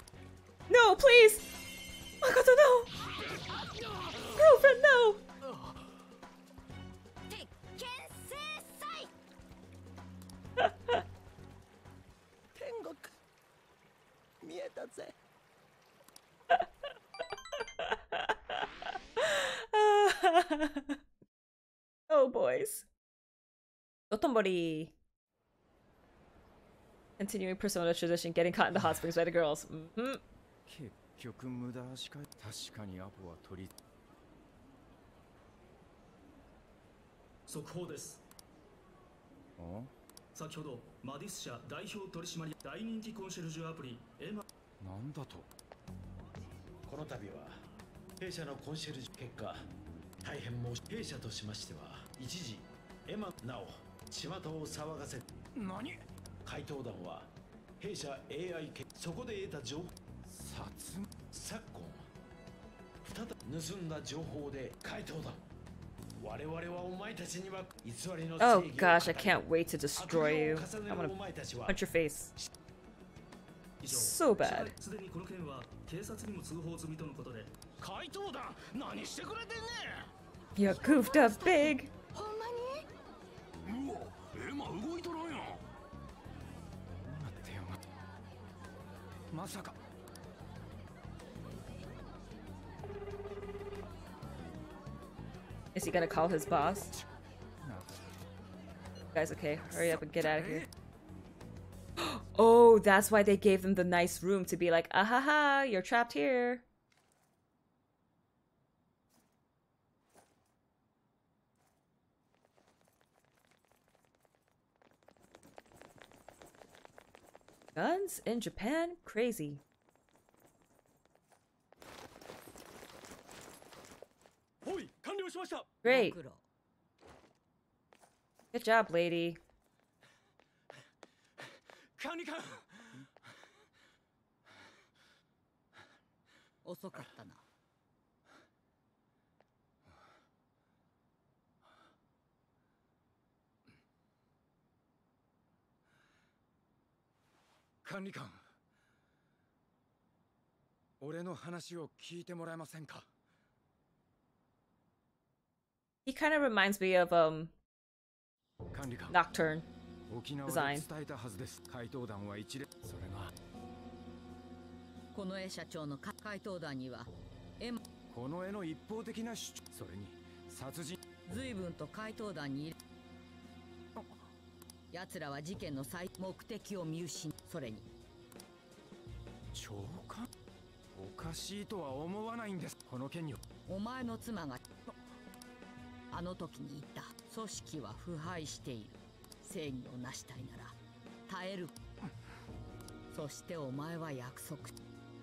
Speaker 3: 見えたぜ
Speaker 1: oh, boys. Dotonbori. Continuing persona tradition, getting caught in the hot springs by the girls. Mm -hmm.
Speaker 7: 結局無駄しか確かにアポは取り
Speaker 4: 速報です先ほどマディス社代表取締役大人気コンシェルジュアプリエマ
Speaker 7: なんだと？
Speaker 10: この度は弊社のコンシェルジュ結果大変申し弊社としましては一時エマなお巷を騒がせ
Speaker 7: 何？
Speaker 10: 回答団は弊社 AI 系そこで得た情報
Speaker 7: 殺？
Speaker 10: 昨今再び盗んだ情報で回答団我々はお前たちには偽りの
Speaker 1: Oh gosh, I can't wait to destroy you. I wanna punch your face. So bad.
Speaker 4: すでにこの件は警察にも通報済みとのことで
Speaker 3: 怪盗団何してくれてんね
Speaker 1: You're goofed up big.
Speaker 5: ほんまに
Speaker 9: うわエマ動いとらんやん
Speaker 7: 待ってよまさか
Speaker 1: Is he gonna call his boss? Guys, okay, hurry up and get out of here. [GASPS] Oh, that's why they gave them the nice room to be like, ah ha ha, you're trapped here. Guns in Japan? Crazy. Great. Good job, lady.
Speaker 3: 管理官
Speaker 8: 遅かったな
Speaker 7: 管理官俺の話を聞いてもらえませんか
Speaker 1: He kind of reminds me of um Nocturne.
Speaker 7: 沖縄で
Speaker 1: design.
Speaker 7: 伝えたはずです怪盗団は一連それが
Speaker 8: この絵社長の回答団にはエマ
Speaker 7: この絵の一方的な主張それに殺人
Speaker 8: 随分と回答団に奴らは事件の最目的を見失いそれに
Speaker 7: 長官おかしいとは思わないんですこの件に
Speaker 8: お前の妻があの時に言った組織は腐敗している正義を成したいなら耐える。そしてお前は約束。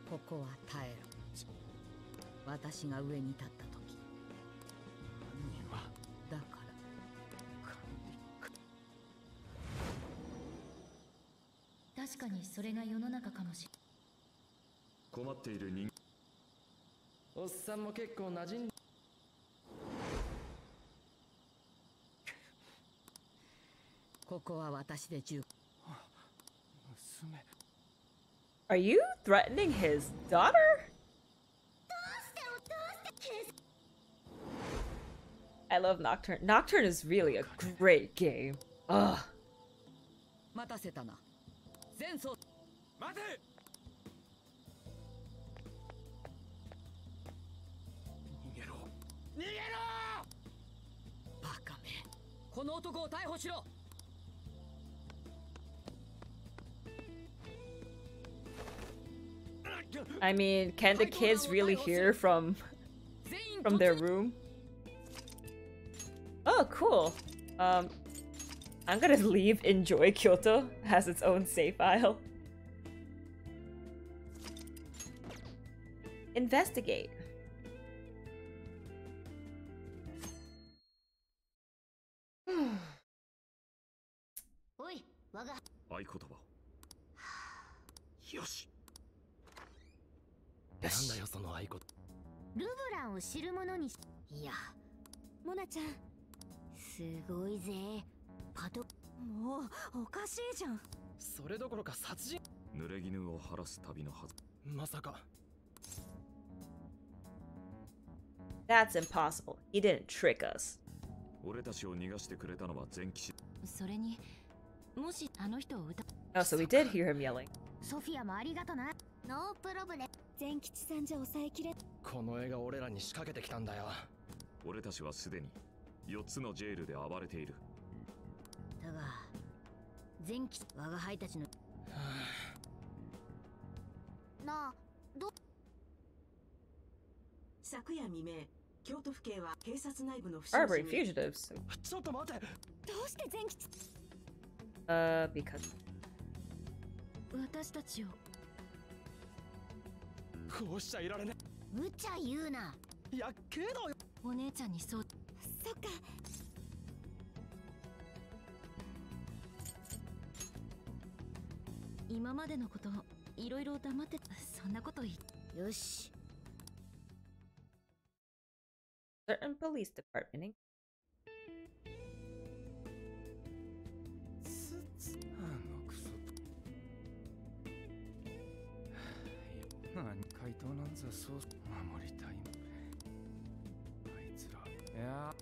Speaker 8: ここは耐える私が上に立った時。
Speaker 7: 犯人は。
Speaker 8: だから。
Speaker 5: 確かにそれが世の中かもし
Speaker 4: 困っている人
Speaker 3: おっさんも結構馴染ん
Speaker 8: ここは私で十
Speaker 7: 娘
Speaker 1: Are you threatening his daughter? I love Nocturne. Nocturne is really a great game. Ugh.
Speaker 8: 待たせたな。前走。
Speaker 3: 待て。逃げろ。逃げろ。
Speaker 8: バカめ。この男を逮捕しろ。
Speaker 1: I mean, can the kids really hear from from their room? Oh, cool. Um, I'm gonna leave Enjoy Kyoto has its own save file. Investigate.
Speaker 5: なんだよその合言ルブランを知る者にいやモナちゃんすごいぜ。パトもうおかしいじゃん。
Speaker 3: それどころか殺人。
Speaker 4: 濡れ衣を晴らす旅のはず。
Speaker 3: まさか。
Speaker 1: That's impossible. He didn't trick us.
Speaker 4: 俺たちを逃がしてくれたのは全騎士。
Speaker 5: それにもしあの人を歌
Speaker 1: Oh, so we did hear him yelling.
Speaker 5: ソフィアもありがとな。ノープロブレ全吉さんじゃ抑えきれ
Speaker 3: この絵が俺らに仕掛けてきたんだよ。
Speaker 4: 俺たちはすでに4つのジェイルで暴れている。
Speaker 5: だが全吉我が輩たちのなあど
Speaker 11: 昨夜未明京都府警は警察内部の不
Speaker 1: 審 Harboring fugitives.
Speaker 3: ちょっと待って。
Speaker 5: どうして全吉
Speaker 1: ？Uh, because
Speaker 5: 私たちを
Speaker 3: こうしちゃいられね
Speaker 5: 無茶言うな。
Speaker 3: やっけど
Speaker 5: お姉ちゃんにそう。そっか。今までのこといろいろ黙ってそんなこと言よし。
Speaker 1: Certain police department
Speaker 7: 怪盗なんざそう守りたいあいつらいや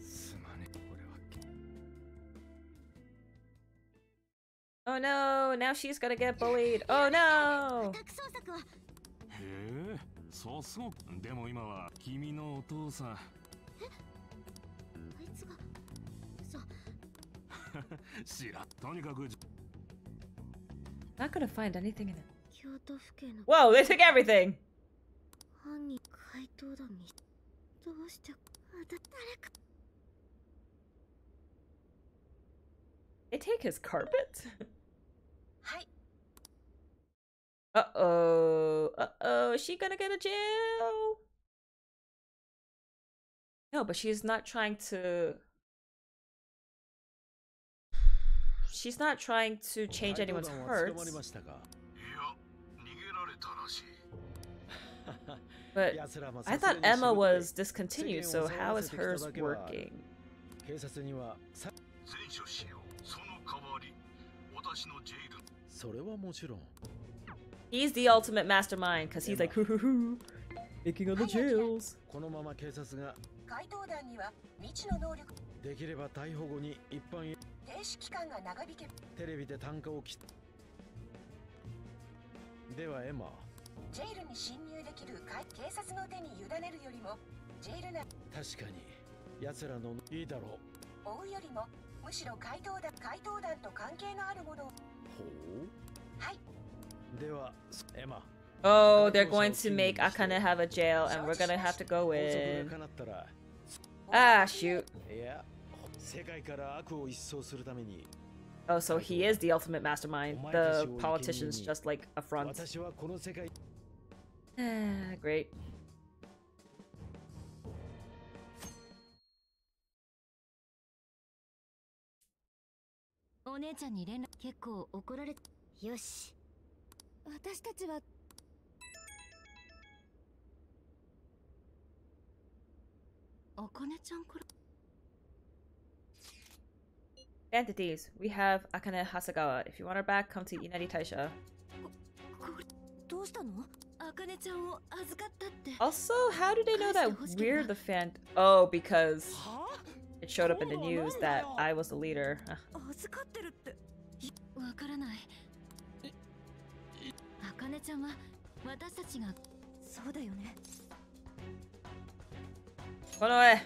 Speaker 7: すまね俺は
Speaker 1: Oh no, now she's gonna get bullied. Oh no!
Speaker 4: へえ、さすが。でも今は君のお父さん。
Speaker 5: あいつが
Speaker 4: 嘘知らん。とにかく。
Speaker 1: Not [LAUGHS] gonna [LAUGHS] find anything in it. Whoa, they took everything! They take his carpet? [LAUGHS] Uh-oh. Uh-oh. Is she gonna get to jail? No, but she's not trying to... She's not trying to change anyone's hearts. [LAUGHS] But I thought Emma was discontinued, so how is hers working? He's the ultimate mastermind, because he's like, hoo hoo hoo, making all the jails.
Speaker 10: このまま警察が怪盗団には未知の能力できれば逮捕後に一般へ停止期間が長引けテレビで単価を切 ではエマ。ジェイルに侵入できる警察の手に委ねるよりもジェイル内確かに。奴らのいいだろう。追うよりもむしろ怪盗団怪盗団と関係のあるものを。ほう？はい。ではエマ。
Speaker 1: Oh, they're going to make Akane have a jail and we're gonna have to go in. Ah, shoot. Oh, so he is the ultimate mastermind. The politician's just like a front. Great.
Speaker 5: Oh, 姉ちゃんに連絡結構怒られよし私たちは
Speaker 1: Entities. We have Akane Hasegawa. If you want her back, come to Inari Taisha. Also, how do they know that we're the fan? Oh, because it showed up in the news that I was the leader. Konoe!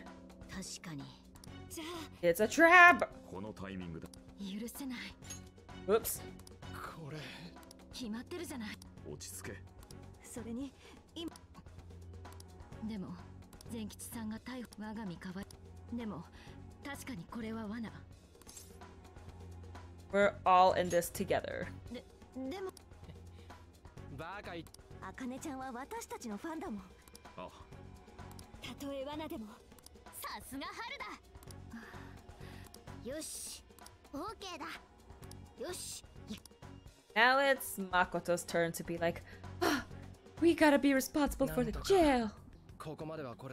Speaker 1: It's a trap
Speaker 4: このタイミングだ
Speaker 1: 許せない Oops
Speaker 3: これ
Speaker 1: 決まってるじゃない
Speaker 4: 落ち着け
Speaker 1: それに今でも善吉さんが逮捕我が身かわいでも確かにこれは罠 We're all in this together ででも
Speaker 3: バカい
Speaker 1: あかねちゃんは私たちのファンだもんあたとえ罠でもさすが春だ よし OK だよし Now it's Makoto's turn to be like, oh, we gotta be responsible for the jail.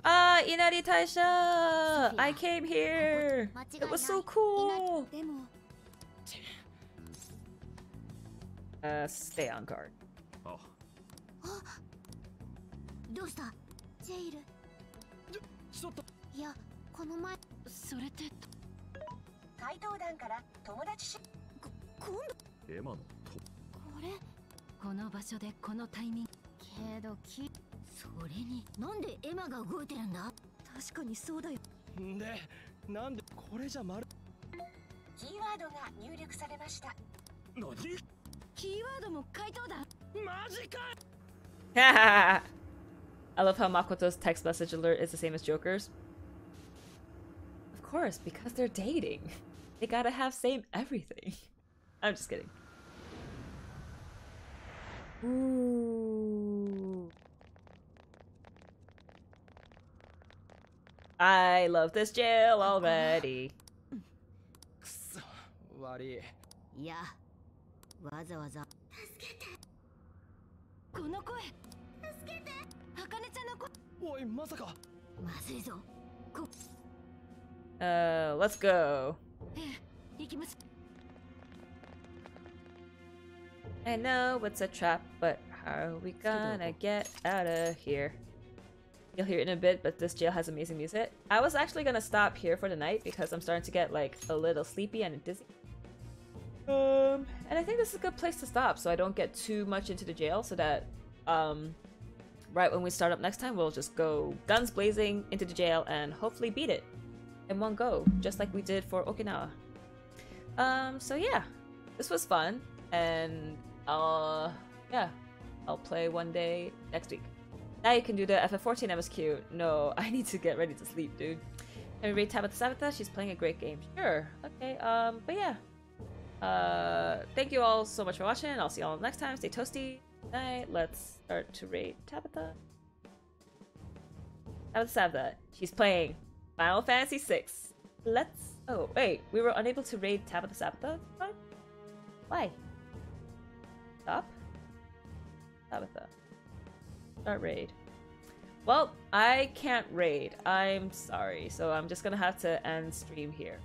Speaker 1: Ah, Inari Taisha! I came here! It was so cool! Uh, stay on guard. Oh. どうしたジェイルちょっといやこの前それって
Speaker 10: 怪盗団から友達し
Speaker 1: こ今度。エマのれ。この場所でこのタイミング。けどきそれに。なんでエマが動いてるんだ？確かにそうだよ。
Speaker 3: でなんでこれじゃまる。
Speaker 10: キーワードが入力されました。
Speaker 3: 何？
Speaker 1: キーワードも回答だ。
Speaker 3: マジか！[LAUGHS]
Speaker 1: I love how Makoto's text message alert is the same as Joker's. Of course, because they're dating. They gotta have same everything. [LAUGHS] I'm just kidding. Ooh. I love this jail already.
Speaker 3: 悪い。
Speaker 1: いや、わざわざ。助けて。この声。助けて。あかねちゃんの声。
Speaker 3: おい、まさか。
Speaker 1: まずいぞ。こ。Uh, let's go. I know it's a trap, but how are we gonna get out of here? You'll hear it in a bit, but this jail has amazing music. I was actually gonna stop here for the night because I'm starting to get like a little sleepy and dizzy. Um, and I think this is a good place to stop so I don't get too much into the jail so that um, right when we start up next time, we'll just go guns blazing into the jail and hopefully beat it in one go, just like we did for Okinawa. Um, so yeah, this was fun and uh, yeah, I'll play one day next week. Now you can do the FF14 MSQ. No, [LAUGHS] I need to get ready to sleep, dude. Can we rate Tabitha Sabitha? She's playing a great game. Sure. Okay, um, but yeah. Uh, thank you all so much for watching. I'll see you all next time. Stay toasty. Night. Let's start to rate Tabitha. Tabitha Sabitha. She's playing Final Fantasy VI. Let's... Oh, wait. We were unable to raid Tabitha Sabitha? Why? Stop? Tabitha. Start raid. Well, I can't raid. I'm sorry. So I'm just gonna have to end stream here.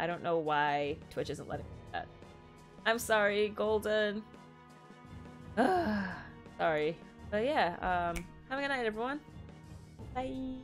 Speaker 1: I don't know why Twitch isn't letting me do that. I'm sorry, Golden. [SIGHS] sorry. But yeah, um, have a good night, everyone. Bye.